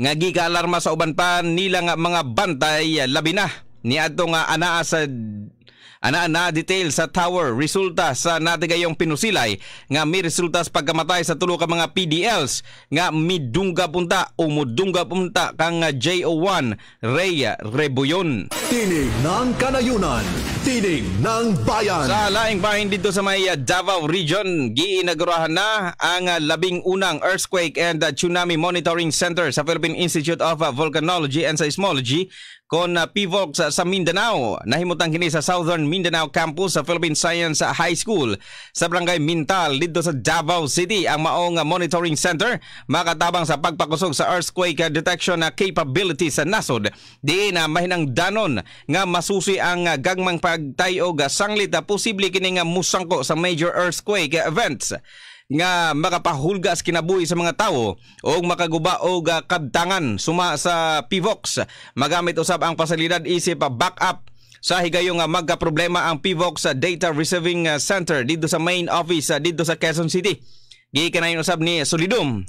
Nga giga alarma sa uban pa nila nga mga bantay labi na. Ni adto nga anaa sa Ana na detail sa tower resulta sa natigayong pinusilay nga may resulta sa pagkamatay sa tulo ka mga PDLs nga midungga punta o mudungga punta kang JO1 Ray Rebuyon. Tinig ng kanayunan. Tinig ng bayan. Sa laing bahin dito sa may Davao Region, giinagurahan na ang labing unang Earthquake and Tsunami Monitoring Center sa Philippine Institute of Volcanology and Seismology kon uh, PVOX uh, sa Mindanao. Nahimutang kini sa Southern Mindanao Campus sa Philippine Science High School sa Barangay Mintal dito sa Davao City ang maong uh, monitoring center makatabang sa pagpakusog sa earthquake detection capability sa nasod. Di na mahinang danon nga masusi ang gagmang pagtayog sanglit na posible kini nga musangko sa major earthquake events nga makapahulgas kinabuhi sa mga tawo o makaguba og kabtangan suma sa PIVOX magamit usab ang pasilidad isip backup sa higayong nga magka-problema ang PIVOX Data Receiving Center dito sa main office dito sa Quezon City. Gikanayon usab ni Solidum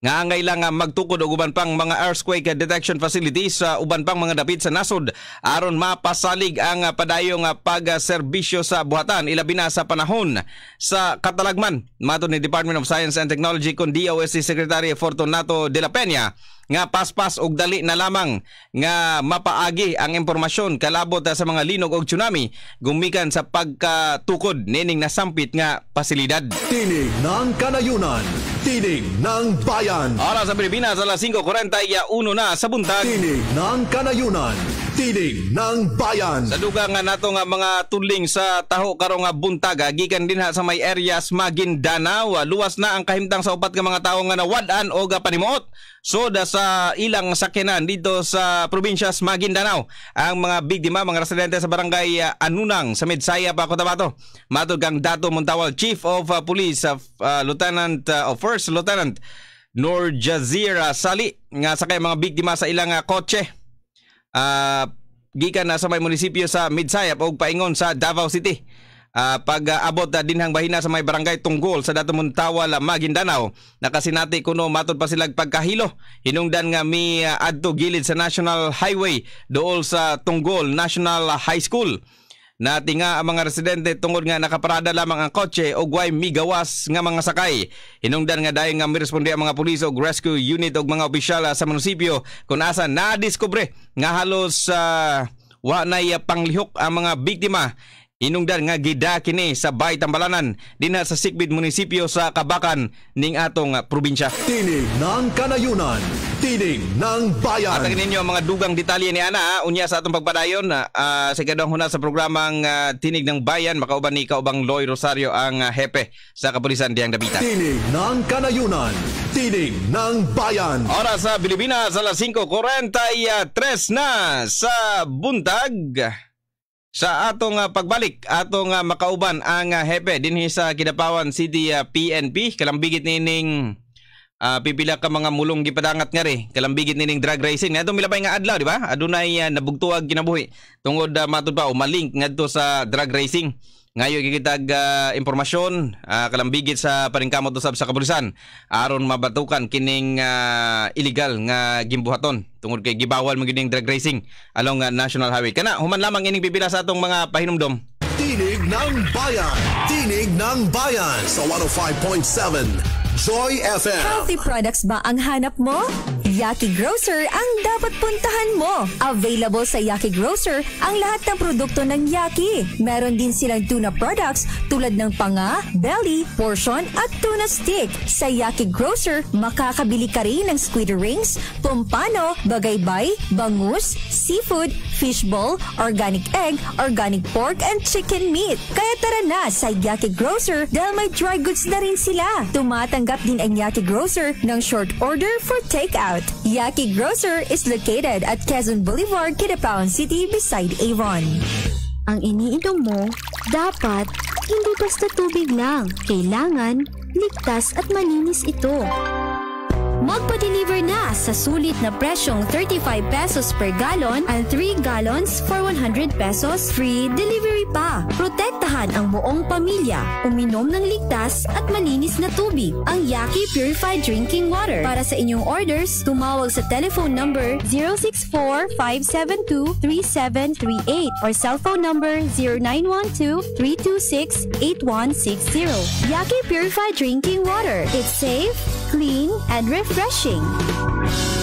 nga angay lang magtukod og uban pang mga earthquake detection facilities sa uban pang mga dapit sa nasod. Aron mapasalig ang padayong pagserbisyo sa buhatan ilabi na sa panahon. Sa katalagman mato ni Department of Science and Technology kun DOST Secretary Fortunato de la Peña nga paspas og dali na lamang nga mapaagi ang impormasyon kalabot sa mga linog og tsunami gumikan sa pagkatukod nining nasampit nga pasilidad. Tinig ng kanayunan. Tinig ng bayan. Oras sa Pilipinas, alas 5.41 na sa buntag. Tinig ng kanayunan. Tinig ng bayan. Sa dugang nga nato nga mga tuling sa taho karong nga buntaga gikan din ha sa may areas Maguindanao luwas na ang kahimtang sa upat nga mga tawo nga nawad-an o panimot soda sa ilang sakyanan dito sa probinsyas Maguindanao. Ang mga biktima, mga residente sa barangay uh, Anunang sa Medsaya pa Cotabato. Matod kang Dato Montawal, Chief of uh, Police uh, Lieutenant uh, of First Lieutenant Nur Jazira Sali nga sa kay mga biktima sa ilang uh, kotse. Uh, gikan na sa may munisipyo sa Midsayap o paingon sa Davao City uh, pag-abot uh, dinhang bahina sa may barangay Tunggol sa Dato Muntawal, Maguindanao. Nakasinati kuno matod pa sila pagkahilo. Hinungdan nga mi uh, adto gilid sa National Highway dool sa Tunggol National High School. Nati nga ang mga residente tungod nga nakaparada lamang ang kotse o guay migawas nga mga sakay. Hinungdan nga dahil nga miresponde ang mga pulis o rescue unit o mga opisyal sa munisipyo kung asa na-discover nga halos uh, wa na panglihok ang mga biktima Inungdan nga gida kini sa Bay Tambalanan dinha sa Sikbid munisipyo sa Kabakan ning atong ah, probinsya. Tinig ng kanayunan. Tinig ng bayan. At ninyo ang mga dugang detalye ni Ana ah, unya sa atong pagpadayon uh, sa kadang huna sa programang ah, Tinig ng Bayan makauban ni kaubang Loy Rosario ang ah, hepe sa kapulisan diyang Dabita. Tinig ng kanayunan. Tinig ng bayan. Oras sa Pilipinas alas 5:43 na sa buntag sa atong ah, pagbalik atong ah, makauban ang uh, hepe dinhi sa Kidapawan City ah, PNP kalambigit nining ah, pipila ka mga mulong gipadangat nga ri. Kalambigit nining drag racing. Ngadto milabay nga adlaw di ba? Adunay uh, nabugtuag kinabuhi tungod uh, matud pa o malink ngadto sa drag racing ngayon gigitag uh, impormasyon uh, kalambigit sa paningkamot usab sa kapulisan. Aron mabatukan kining uh, illegal nga gimbuhaton tungod kay gibawal mo gining drag racing along uh, National Highway. Kana human lamang ining pipila sa atong mga pahinumdom. Tinig ng bayan. Tinig ng bayan sa 105.7 Joy FM. Healthy products ba ang hanap mo? Yaki Grocer ang dapat puntahan mo. Available sa Yaki Grocer ang lahat ng produkto ng Yaki. Meron din silang tuna products tulad ng panga, belly, portion at tuna stick. Sa Yaki Grocer, makakabili ka rin ng squid rings, pompano, bagaybay, bangus, seafood, fishball, organic egg, organic pork, and chicken meat. Kaya tara na sa Yaki Grocer dahil may dry goods na rin sila. Tumatanggap din ang Yaki Grocer ng short order for takeout. Yaki Grocer is located at Quezon Boulevard, Kidapawan City beside Avon. Ang iniinom mo, dapat hindi basta tubig lang. Kailangan ligtas at malinis ito. Magpa-deliver na sa sulit na presyong 35 pesos per galon ang 3 gallons for 100 pesos free delivery pa. Protektahan ang buong pamilya. Uminom ng ligtas at malinis na tubig. Ang Yaki Purified Drinking Water. Para sa inyong orders, tumawag sa telephone number 064-572-3738 or cellphone number 0912-326-8160. Yaki Purified Drinking Water. It's safe, clean, and refreshing.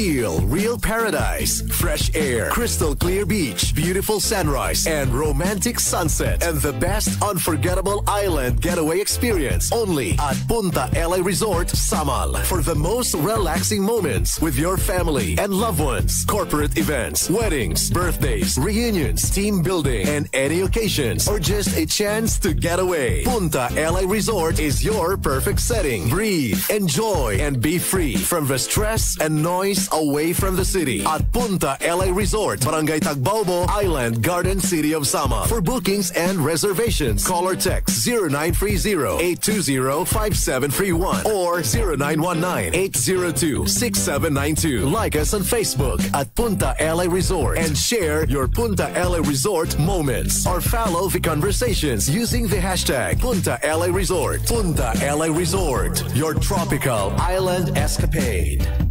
Feel real paradise, fresh air, crystal clear beach, beautiful sunrise, and romantic sunset. And the best unforgettable island getaway experience only at Punta LA Resort, Samal. For the most relaxing moments with your family and loved ones, corporate events, weddings, birthdays, reunions, team building, and any occasions, or just a chance to get away. Punta LA Resort is your perfect setting. Breathe, enjoy, and be free from the stress and noise away from the city at Punta LA Resort, Barangay Tagbalbo, Island Garden City of Sama. For bookings and reservations, call or text 0930-820-5731 or 0919-802-6792. Like us on Facebook at Punta LA Resort and share your Punta LA Resort moments or follow the conversations using the hashtag Punta LA Resort. Punta LA Resort, your tropical island escapade.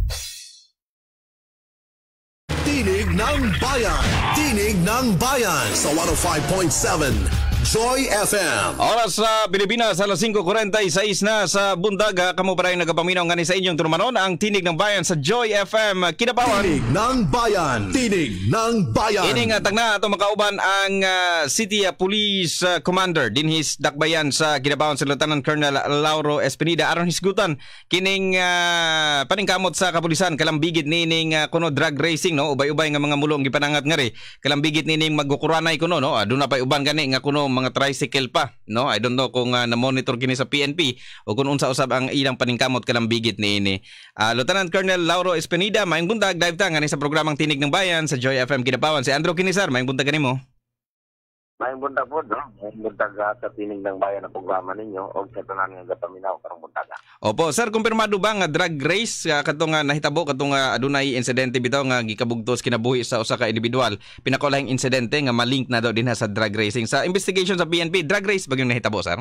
Ng Bayan. Tinig ng Bayan sa 105.7 Joy FM. Oras sa Pilipinas, alas 5.46 na sa Bundaga. Kamu pa rin nagapaminaw nga ni sa inyong tunumanon ang Tinig ng Bayan sa Joy FM. Kinabawan. Tinig ng Bayan. Tinig ng Bayan. Ini nga tagna ato makauban ang uh, City uh, Police uh, Commander dinhis dakbayan sa Kinabawan sa Lieutenant Colonel Lauro Espinida aron hisgutan kining uh, paningkamot sa kapulisan kalambigit nining uh, kuno drug racing no ubay-ubay nga mga mulong gipanangat nga ri kalambigit nining maggukuranay kuno no aduna pay uban gani nga kuno mga tricycle pa no? I don't know kung uh, na-monitor kini sa PNP o kung unsa usab ang ilang paningkamot kalambigit ni ini. Uh, Lieutenant Colonel Lauro Espinida maayong buntag dive ta nga sa programang Tinig ng Bayan sa Joy FM Kinabawan si Andrew Kinisar maayong buntag kanimo Maayong buntag po, no? Maayong buntag uh, sa tinig ng bayan ng programa ninyo o sa tanan nga gataminaw karong buntaga. Opo, sir, kumpirmado ba nga drug race uh, katong nga nahitabo katong nga adunay insidente bitaw nga gikabugtos kinabuhi sa usa ka individual. Pinakulahing insidente nga malink na daw dinha sa drug racing. Sa investigation sa PNP, drug race ba yung nahitabo, sir?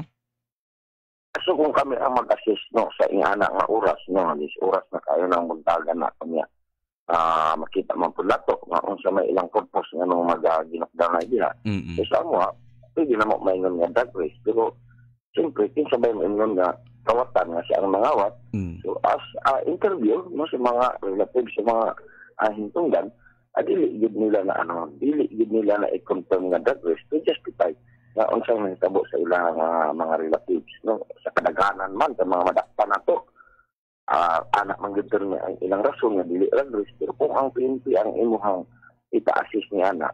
So kung kami ang mag-assist no sa ingana nga oras no, this oras na kayo ng buntaga na kanya uh, makita man po lato nga unsa may ilang purpose nga nung mag-ginokdan na diha. Mm-hmm. So sa mo, pwede na mo maingon nga drug race. Pero siyempre, kinsa ba maingon nga kawatan nga siya ang nangawat. Mm. So as uh, interview no, sa mga relatives, sa mga uh, ah, dili gid nila na ano dili gid nila na i-confirm nga drug race to justify nga unsang nahitabo sa ilang ah, mga relatives no sa kadaghanan man sa mga madakpan nato ah anak man gyud niya ang ilang rason nga dili drug race pero kung ang PNP ang imuhang ita-assist ni anak.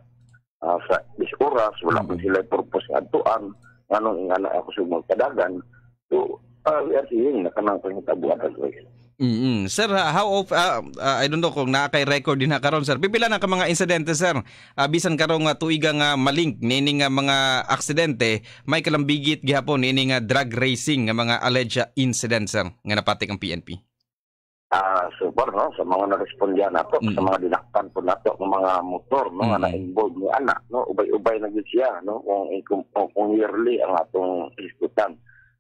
Ah, sa dis oras wala man sila purpose nga adtuan nganong ang anak ako sumog kadagan so uh, we are seeing na kanang panghitabo ang drug race mm Sir, how of ah, ah, I don't know kung naa kay record din na karon sir. Pipila na ka mga insidente sir. Ah, bisan karon nga tuiga nga malink nini nga mga aksidente, may kalambigit gihapon nini nga drug racing nga mga alleged incident sir nga napatik ang PNP. ah super no? Sa mga narespondihan nato sa mga dinakpan po nato ng mga motor no? Nga na-involve ni anak no? Ubay-ubay na gyud siya no? Kung, kung, kung yearly ang atong iskutan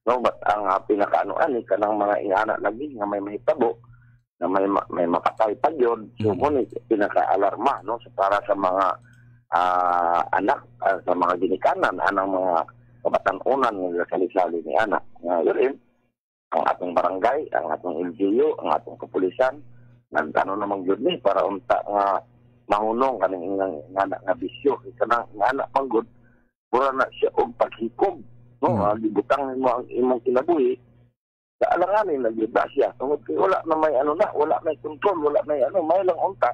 no but ang uh, pinakaano ani kanang mga ingana lagi nga may mahitabo na may ma- may makatay pa yun. So mo ni pinaka-alarma no sa para sa mga ah, anak ah, sa mga ginikanan anang mga kabatanunan nga sali-sali ni anak nga yun ang atong barangay, ang atong LGU, ang atong kapulisan, nagano namang yun ni para unta nga mahunong kaning nga nga nga bisyo. Kana nga anak man gud pura na siya og paghikom no mm. gibutang mo ang imong kinabuhi sa alanganin na gyud na siya tungod kay wala na may ano na wala may control wala may ano may lang unta.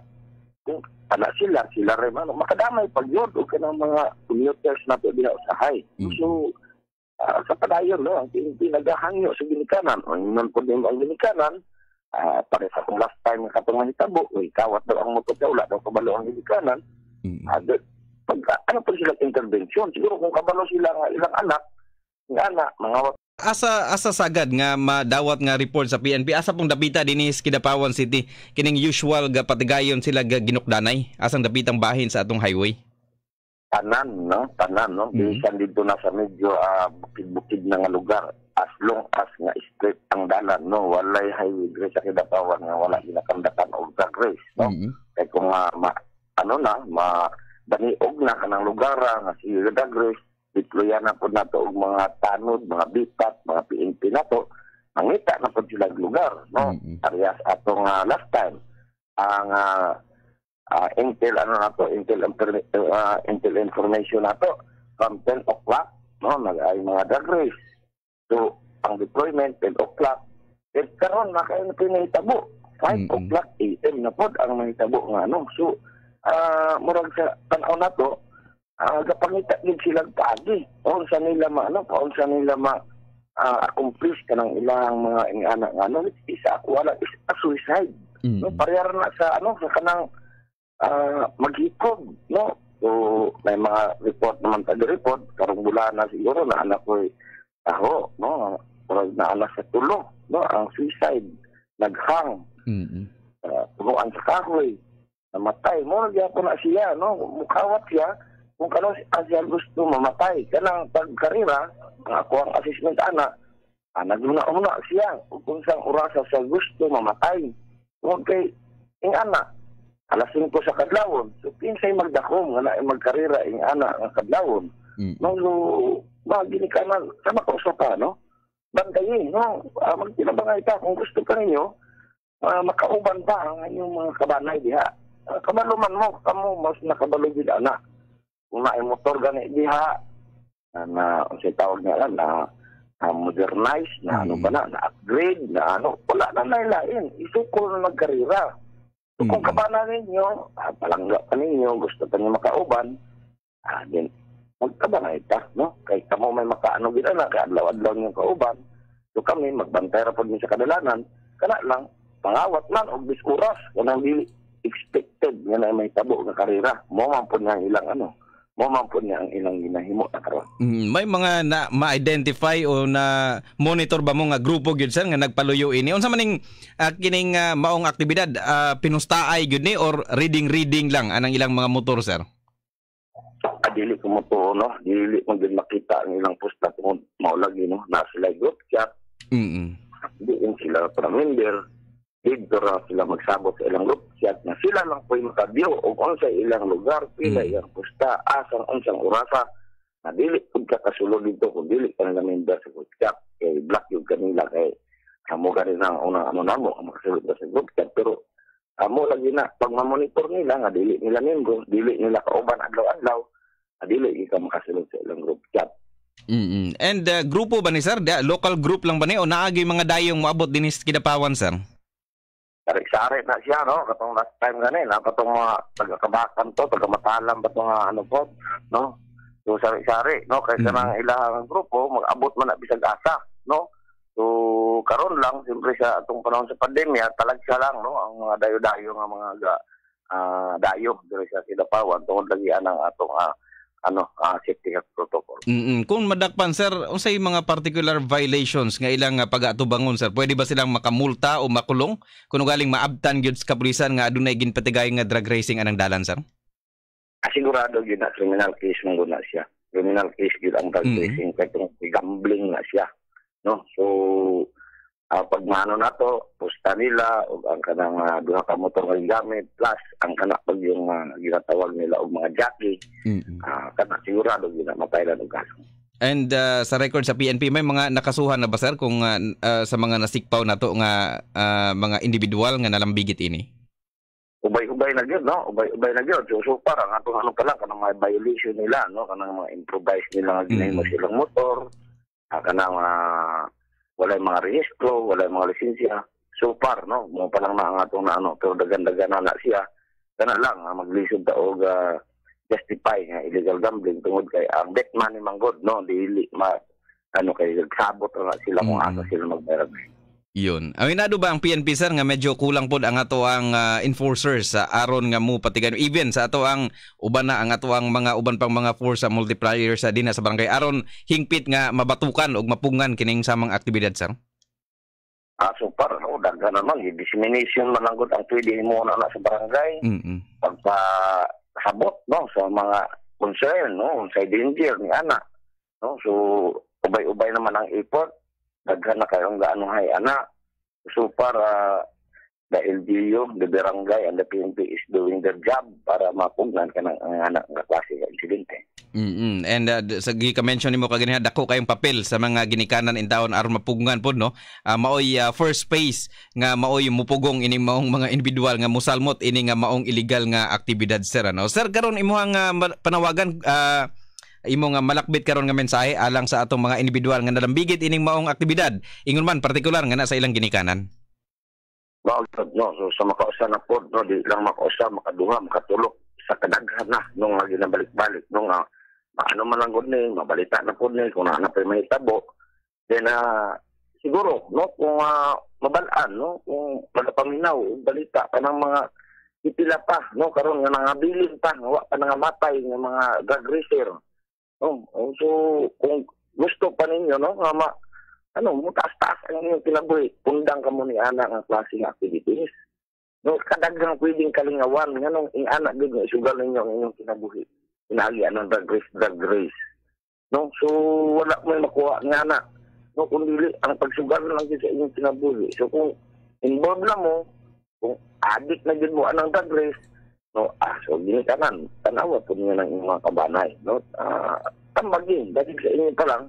Kung ana sila sila rin ano makadamay pag yun o kanang mga commuters na to diha usahay so ah, sa padayon no ang PNP naghahangyo sa ginikanan o non po din ang ginikanan ah pare sa kung last time nga katong mahitabo uy kawat daw ang motor wala daw kabalo ang ginikanan. Ah di- pag ano po sila intervention? Siguro kung kabalo sila nga ilang anak nga mga Asa asa sagad nga madawat nga report sa PNP asa pong dapita dinhi sa Kidapawan City? Kining usual ga patigayon sila ga ginukdanay? Asang dapitang bahin sa atong highway. tanan no? Tanan no? Bisan dito na sa medyo ah, bukid-bukid na nga lugar. As long as nga straight ang dalan no? Walay highway dire sa Kidapawan nga wala ginakandakan og drag race no? Kay kung nga ma, ano na ma daniog na kanang lugar nga si drag race deployan na po nato og mga tanod mga bitat mga PNP nato mangita na po sila lugar no? Parehas atong ah, last time ang ah, ah, intel ano na to intel ah, intel information na to from 10 o'clock no? Nag ay mga drag race so ang deployment 10 o'clock. Eh karon na kayo na pinahitabo 5 o'clock AM na pod ang mahitabo nga ano so ah murag sa tanaw na to ah gapangita gid sila pagi unsa nila ma ano? Unsa nila ma ah, accomplish kanang ilang mga ingana nga ano isa ako wala is a suicide. No parehar na sa ano sa kanang ah maghikog no? So may mga report naman taga report karong bulan na siguro na anak ko taho no? Murag na anak sa tulo no? Ang suicide naghang. Uh, punuan sa kahoy namatay. Mo gyapon na siya no? Mukawat siya kung kano si- siya gusto mamatay kanang pagkarira ang ako ang assessment ana ah, nagluna-una siya. Kung sang orasa sa gusto mamatay kung kay ing ana alas 5 sa kadlawon. So pinsay magdakom nga na magkarira ing ana nga kadlawon. No so magini ka man sa makausap pa no? Bandayin no? Uh, magtinabangay ka kung gusto ka ninyo uh, makauban pa ang inyong mga kabanay diha. Uh, kabaluman mo kamo mas nakabalo gid kung naay motor gani diha na, na unsay tawag nga na na modernize na ano ba na na upgrade na ano wala na nailain isukol na nagkarira so kung kabana ninyo ah, palangga pa ninyo gusto pa ninyo makauban ah din magkabanay ta no? Kay kamo may makaano gid na kaadlaw-adlaw niyo kauban so kami magbantay ra pod mi sa kadalanan kana lang pangawat man og bis oras kanang dili expected nga na may tabo nga karera mo man po ang ilang ano mo man po niya ang ilang ginahimo na karon. Mm, may mga na ma-identify o na monitor ba mo nga grupo gyud sir nga nagpaluyo ini? Unsa maning ah, kining ah, maong aktibidad? Ah, pinustaay gyud ni or reading reading lang anang ilang mga motor sir? Ah, dili ko mo to no? Dili mo din makita ang ilang posta tungod mao lagi no? Na sila group chat. Mm diin sila para member dito ra sila magsabot sa ilang chat na sila lang po makabyo o unsa ilang lugar pila ilang posta asang unsang orasa. Na dili pud ka kasulod dito kung dili ka nga member sa chat kay black yung kanila kay kamo ka rin ang unang ano namo ang makasulod ka sa chat pero amo lagi na pag mamonitor nila nga dili nila membro dili nila kauban adlaw-adlaw nga dili ika makasulod sa ilang chat Mm-mm. And uh, grupo ba ni sir? Da, local group lang ba ni? O naagi mga dayong moabot din sa Kidapawan sir? Sari-sari na siya, no? Katong last time gani, na katong mga taga-kabakan to, taga-matalam ba to nga ano po, no? So, sari-sari, no? Kaya mm-hmm. ng ilang grupo, mag-abot man na bisag asa, no? So, karon lang, siyempre sa atong panahon sa pandemya, talag siya lang, no? Ang mga dayo-dayo nga mga uh, dayo, dito sa Kidapawan, tungkol lagi ang atong uh, ano uh, safety health protocol. Mm-mm. Kung madakpan sir, unsay mga particular violations nga ilang uh, pag-atubangon sir? Pwede ba silang makamulta o makulong kung galing maabtan gyud sa kapulisan nga adunay ginpatigay nga drug racing anang dalan sir? Asigurado gyud na criminal case mong na siya. Criminal case gyud ang drug mm-hmm. racing kay gambling na siya. No? So uh, pagmano na to, pusta nila o ang kanang uh, duha ka motor nga gamit plus ang kana pag yung uh, ginatawag nila og mga jockey. Mm-hmm. Uh, kana sigurado gyud na mapaylan og kaso. And uh, sa record sa PNP may mga nakasuhan na ba sir kung uh, uh, sa mga nasikpaw na to nga uh, mga individual nga nalambigit ini? Ubay-ubay na gyud no, ubay-ubay na gyud. So, so para nga atong ano pala kanang mga violation nila no, kanang mga improvise nila nga ginahimo mm-hmm. silang motor, kanang uh, wala mga rehistro, wala mga lisensya. So far, no, mo pa lang na ang atong na ano, pero dagan-dagan na, na siya. Kana lang, uh, maglisod ta og uh, justify nga illegal gambling tungod kay ang uh, bet money manggod, no, dili ma ano kay sabot na sila kung mm-hmm. asa sila magbayad. Yun. Aminado ba ang PNP sir nga medyo kulang pod ang ato ang uh, enforcers sa aron nga mo patigan even sa ato ang uban na ang ato ang mga uban pang mga force sa multiplier sa dinha sa barangay aron hingpit nga mabatukan og mapungan kining samang aktibidad sir. Ah, so para no, daga naman dissemination man lang ang pwede mo na, na sa barangay. Mm-hmm. Pagpa sabot no sa mga concern no sa danger ni ana. No, so ubay-ubay naman ang effort daghan na kayong gaano hay ana. So para the LGU, the barangay, and the PNP is doing their job para mapugnan ka ng anak nga klase nga insidente. Mm-hmm. And uh, sa gi-mention nimo kagani dako kayong papel sa mga ginikanan in taon aron mapugnan pod no. Uh, maoy uh, first phase nga maoy mupugong ini maong mga individual nga musalmot ini nga maong illegal nga aktibidad sir ano. Sir karon imuhang uh, panawagan uh, imo nga malakbit karon nga mensahe alang sa atong mga individual nga nalambigit ining maong aktibidad. Ingon man partikular nga na sa ilang ginikanan. Mao no so sa makausa na pod no di lang makausa makaduha makatulok sa kadaghan na nung nga ginabalik-balik nung nga maano man lang ni mabalita na pod ni kung na pa may tabo then uh, siguro no kung uh, mabalaan no kung pagapaminaw balita pa ng mga ipila pa no karon nga nangabilin pa nga wa pa nangamatay nga mga drug racer Oh, so kung gusto pa ninyo no nga ma ano mo taas-taas ang inyong kinabuhi pundang kamo ni ana nga klaseng activities. No kadagang pwedeng kalingawan nga nung ing anak gid nga sugal ninyo ang inyong kinabuhi inagi anong drug race drug race. No so wala mo makuha nga ana no kung dili ang pagsugal lang sa inyong kinabuhi so kung involved na mo kung addict na gid mo anang drug race no ah so ginikanan. Tanawa po niyo ng mga kabanay no? Ah tambagin. Dahil sa inyo pa lang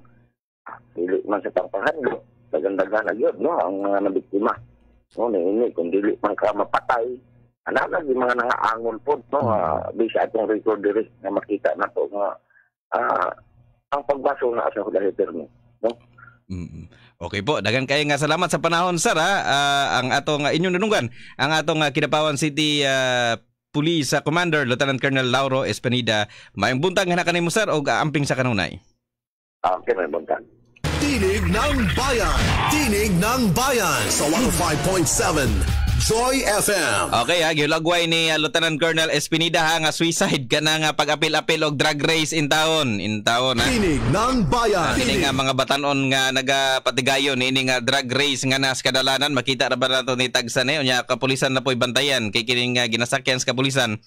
ah, dili man sa pangpahandlo dagandagan na yun no? Ang mga nabiktima. No ni ini kung dili man ka mapatay ana na di mga nangaangon po no? Uh, bisa atong record diri na makita na to nga uh, ang pagbaso na sa hulahiter mo no? Mm-hmm. Okay po, dagan kayo nga salamat sa panahon sir ha. Uh, ang atong uh, inyong nunungan, ang atong uh, Kinapawan City uh, Police Commander Lieutenant Colonel Lauro Espanida. Mayong buntang nga kanimo sir o amping sa kanunay. Okay, may buntang. Tinig ng Bayan! Tinig ng Bayan sa 105.7 Joy FM. Okay ha, gilagway ni uh, Lieutenant Colonel Espinida ha nga suicide. Ka na nga pag-apil-apil og drag race in town, in town ha. Tinig ng bayan. Ini nga mga batanon nga nagapatigayon ini nga drag race nga nas kadalanan. Makita ra ba nato ni tagsa ni unya kapulisan na po'y bantayan. Kay nga ginasakyan sa kapulisan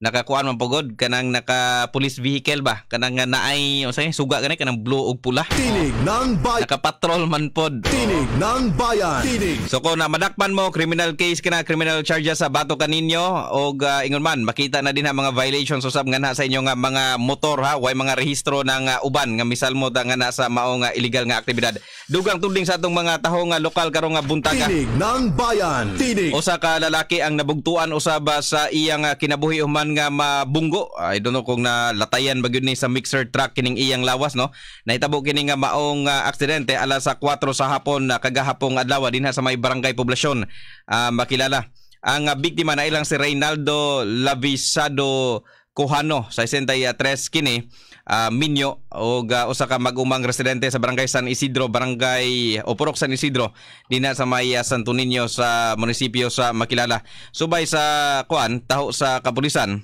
nakakuan man pugod kanang naka police vehicle ba? Kanang nga naay unsay suga gani kanang blue ug pula. Tinig ng bayan naka patrol man pod. Tinig ng bayan. Tinig. So kung na madakpan mo criminal case kana criminal charges sa bato kaninyo og uh, ingon man makita na din ha mga violations usab nga na sa inyo nga mga motor ha? Way mga rehistro ng uh, uban nga misal mo nga na sa mao nga illegal nga aktibidad. Dugang tudling sa atong mga taho nga lokal karong nga buntaga. Tinig ng bayan. Tinig. Usa ka lalaki ang nabugtuan usaba sa iyang ah, kinabuhi human nga mabunggo. I don't know kung nalatayan ba gyud ni sa mixer truck kining iyang lawas no. Nahitabo kini nga maong ah, aksidente alas sa 4 sa hapon na kagahapong adlaw dinha sa may barangay poblasyon ah, makilala. Ang ah, biktima na ilang si Reynaldo Lavisado Kuhano sa 63 kini uh, Minyo o uh, usa ka mag-umang residente sa barangay San Isidro, barangay Opurok San Isidro dinha sa may uh, Santo Niño sa munisipyo sa Makilala. Subay sa kuan taho sa kapulisan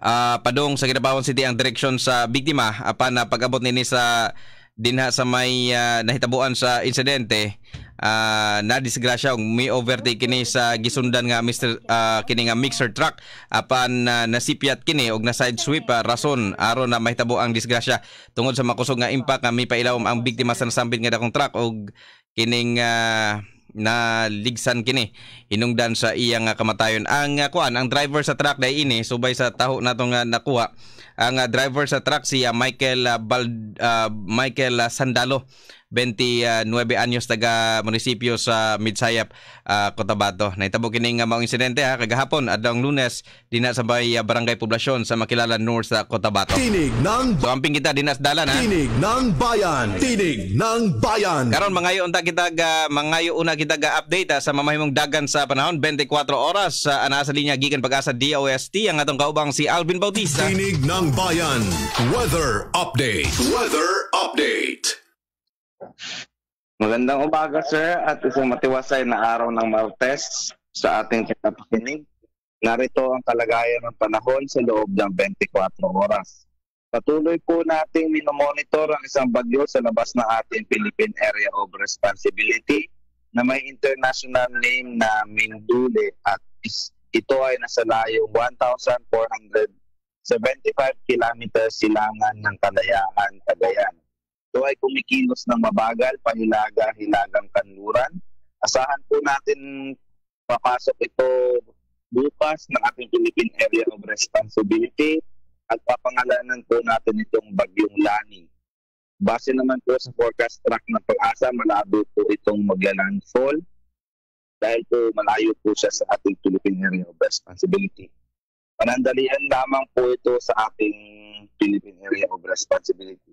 uh, padung sa Kinabawan City ang direksyon sa biktima apan uh, pag-abot nini sa dinha sa may uh, nahitabuan sa insidente uh, na disgrasya og may overtake kini sa gisundan nga Mr. Uh, kini nga mixer truck. Apan uh, nasipyat kini og na side sweep uh, rason aron na mahitabo ang disgrasya. Tungod sa makusog nga impact nga may pailawom ang biktima sa nasambit nga dakong truck og kining uh, na ligsan kini. Hinungdan sa iyang uh, kamatayon. Ang uh, kuan ang driver sa truck dai ini subay sa taho nato nga nakuha ang uh, driver sa truck si uh, Michael uh, Bald, uh, Michael uh, Sandalo 29 anyos taga munisipyo sa Midsayap, uh, Cotabato. Nahitabo kini nga maong insidente ha kagahapon adtong Lunes dinha sa bay uh, barangay poblasyon sa Makilala North sa Cotabato. Tinig ng So amping kita dinas dalan ha. Tinig ng bayan. Tinig ng bayan. Karon mangayo unta kita ga mangayo una kita ga update ha, sa mamahimong dagan sa panahon 24 oras sa ana sa linya gikan pag-asa DOST ang atong kaubang si Alvin Bautista. Tinig ng bayan. Weather update. Weather update. Magandang umaga sir at isang matiwasay na araw ng Martes sa ating kinapakinig. Narito ang kalagayan ng panahon sa loob ng 24 oras. Patuloy po nating minomonitor ang isang bagyo sa labas ng ating Philippine Area of Responsibility na may international name na Mindule at ito ay nasa layo 1,475 kilometers silangan ng Kalayaan, Cagayan. Ito ay kumikilos ng mabagal, pahilaga, hilagang kanluran. Asahan po natin papasok ito bukas ng ating Philippine Area of Responsibility at papangalanan po natin itong bagyong Lani. Base naman po sa forecast track ng pag-asa, malabo po itong magla-landfall dahil po malayo po siya sa ating Philippine Area of Responsibility. Panandalian lamang po ito sa ating Philippine Area of Responsibility.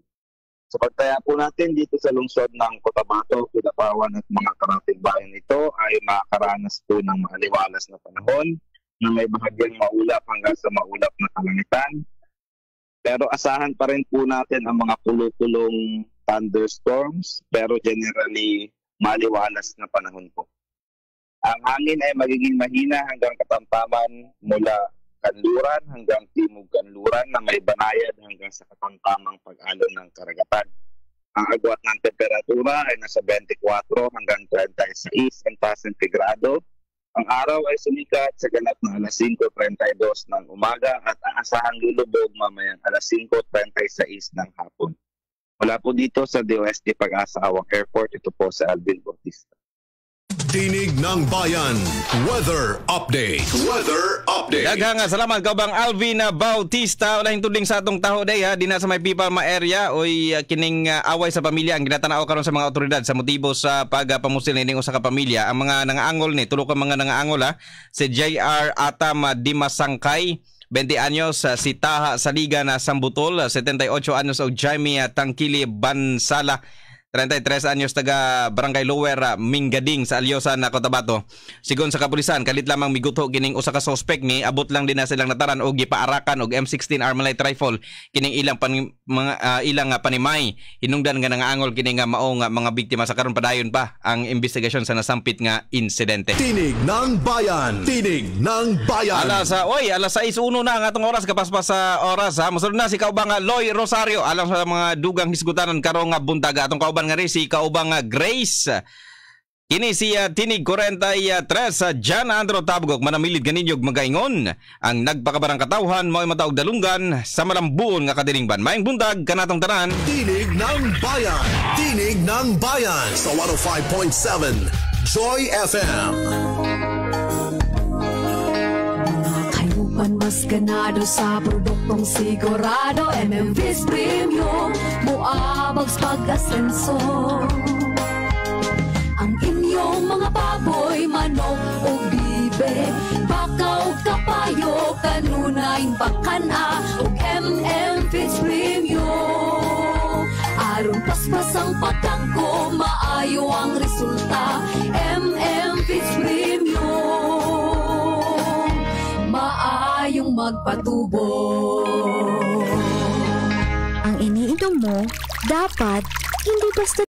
Sa pagtaya po natin dito sa lungsod ng Cotabato, Kidapawan at mga karating bayan nito ay makakaranas po ng maaliwalas na panahon na may bahagyang maulap hanggang sa maulap na kalangitan. Pero asahan pa rin po natin ang mga pulo-pulong thunderstorms pero generally maliwalas na panahon po. Ang hangin ay magiging mahina hanggang katamtaman mula kanluran hanggang timog kanluran na may banayad hanggang sa katamtamang pag-alon ng karagatan. Ang agwat ng temperatura ay nasa 24 hanggang 36 ang sentigrado. Ang araw ay sumikat sa ganap na alas 5.32 ng umaga at aasahang lulubog mamayang alas 5.36 ng hapon. Mula po dito sa DOST Pag-asa Awang Airport, ito po sa Alvin Bautista. Tinig ng bayan. Weather update. Weather update. Daghang salamat. Kaubang Alvin Bautista? Wala tudling sa atong taho day ha? Dinha sa may Pipalma area oy uh, kining uh, away sa pamilya. Ang ginatanaw karon sa mga otoridad sa motibo sa pagpamusil uh, ning usa ka pamilya ang mga nangaangol ni tulo ka mga nangaangol ha? Si JR Atam Dimasangkay 20 anyos si Taha Saliga na Sambutol. 78 anyos o Jaime Tangkili Bansala 33 anyos taga Barangay Lower uh, Mingading sa Alyosan na Cotabato. Sigon sa kapulisan, kalit lamang miguto kining usa ka suspect ni abot lang din na silang nataran og gipaarakan og M16 Armalite rifle kining ilang pan, mga uh, ilang uh, panimay hinungdan nga nangaangol kini nga mao nga mga biktima sa karon padayon pa ang investigasyon sa nasampit nga insidente. Tinig ng bayan. Tinig ng bayan. Alas sa oy, alas 6:01 na ang atong oras kapaspas sa oras ha. Mosunod na si kaubang uh, Loy Rosario alang sa mga dugang hisgutanan karong nga buntaga atong kauban nga rin si kaubang uh, Grace. Kini siya tinig 43 sa Jan Andro Tabgok. Manamilid kaninyog magaingon. Ang nagpakabarang katawhan mao mataog dalunggan sa malambuon nga kadilingban maayong buntag kanatong tanan. Tinig ng bayan. Tinig ng bayan. Sa 105.7 Joy FM. Apan mas ganado sa produktong sigurado MMV's Premium. Muabags pag-asenso Ang inyong mga baboy, manok o bibe Bakaw kapayo, kanunay bakana O MM Fits Premium. Aron paspas ang pagkangko, maayo ang resulta MM magpatubo. Ang iniinom mo, dapat hindi basta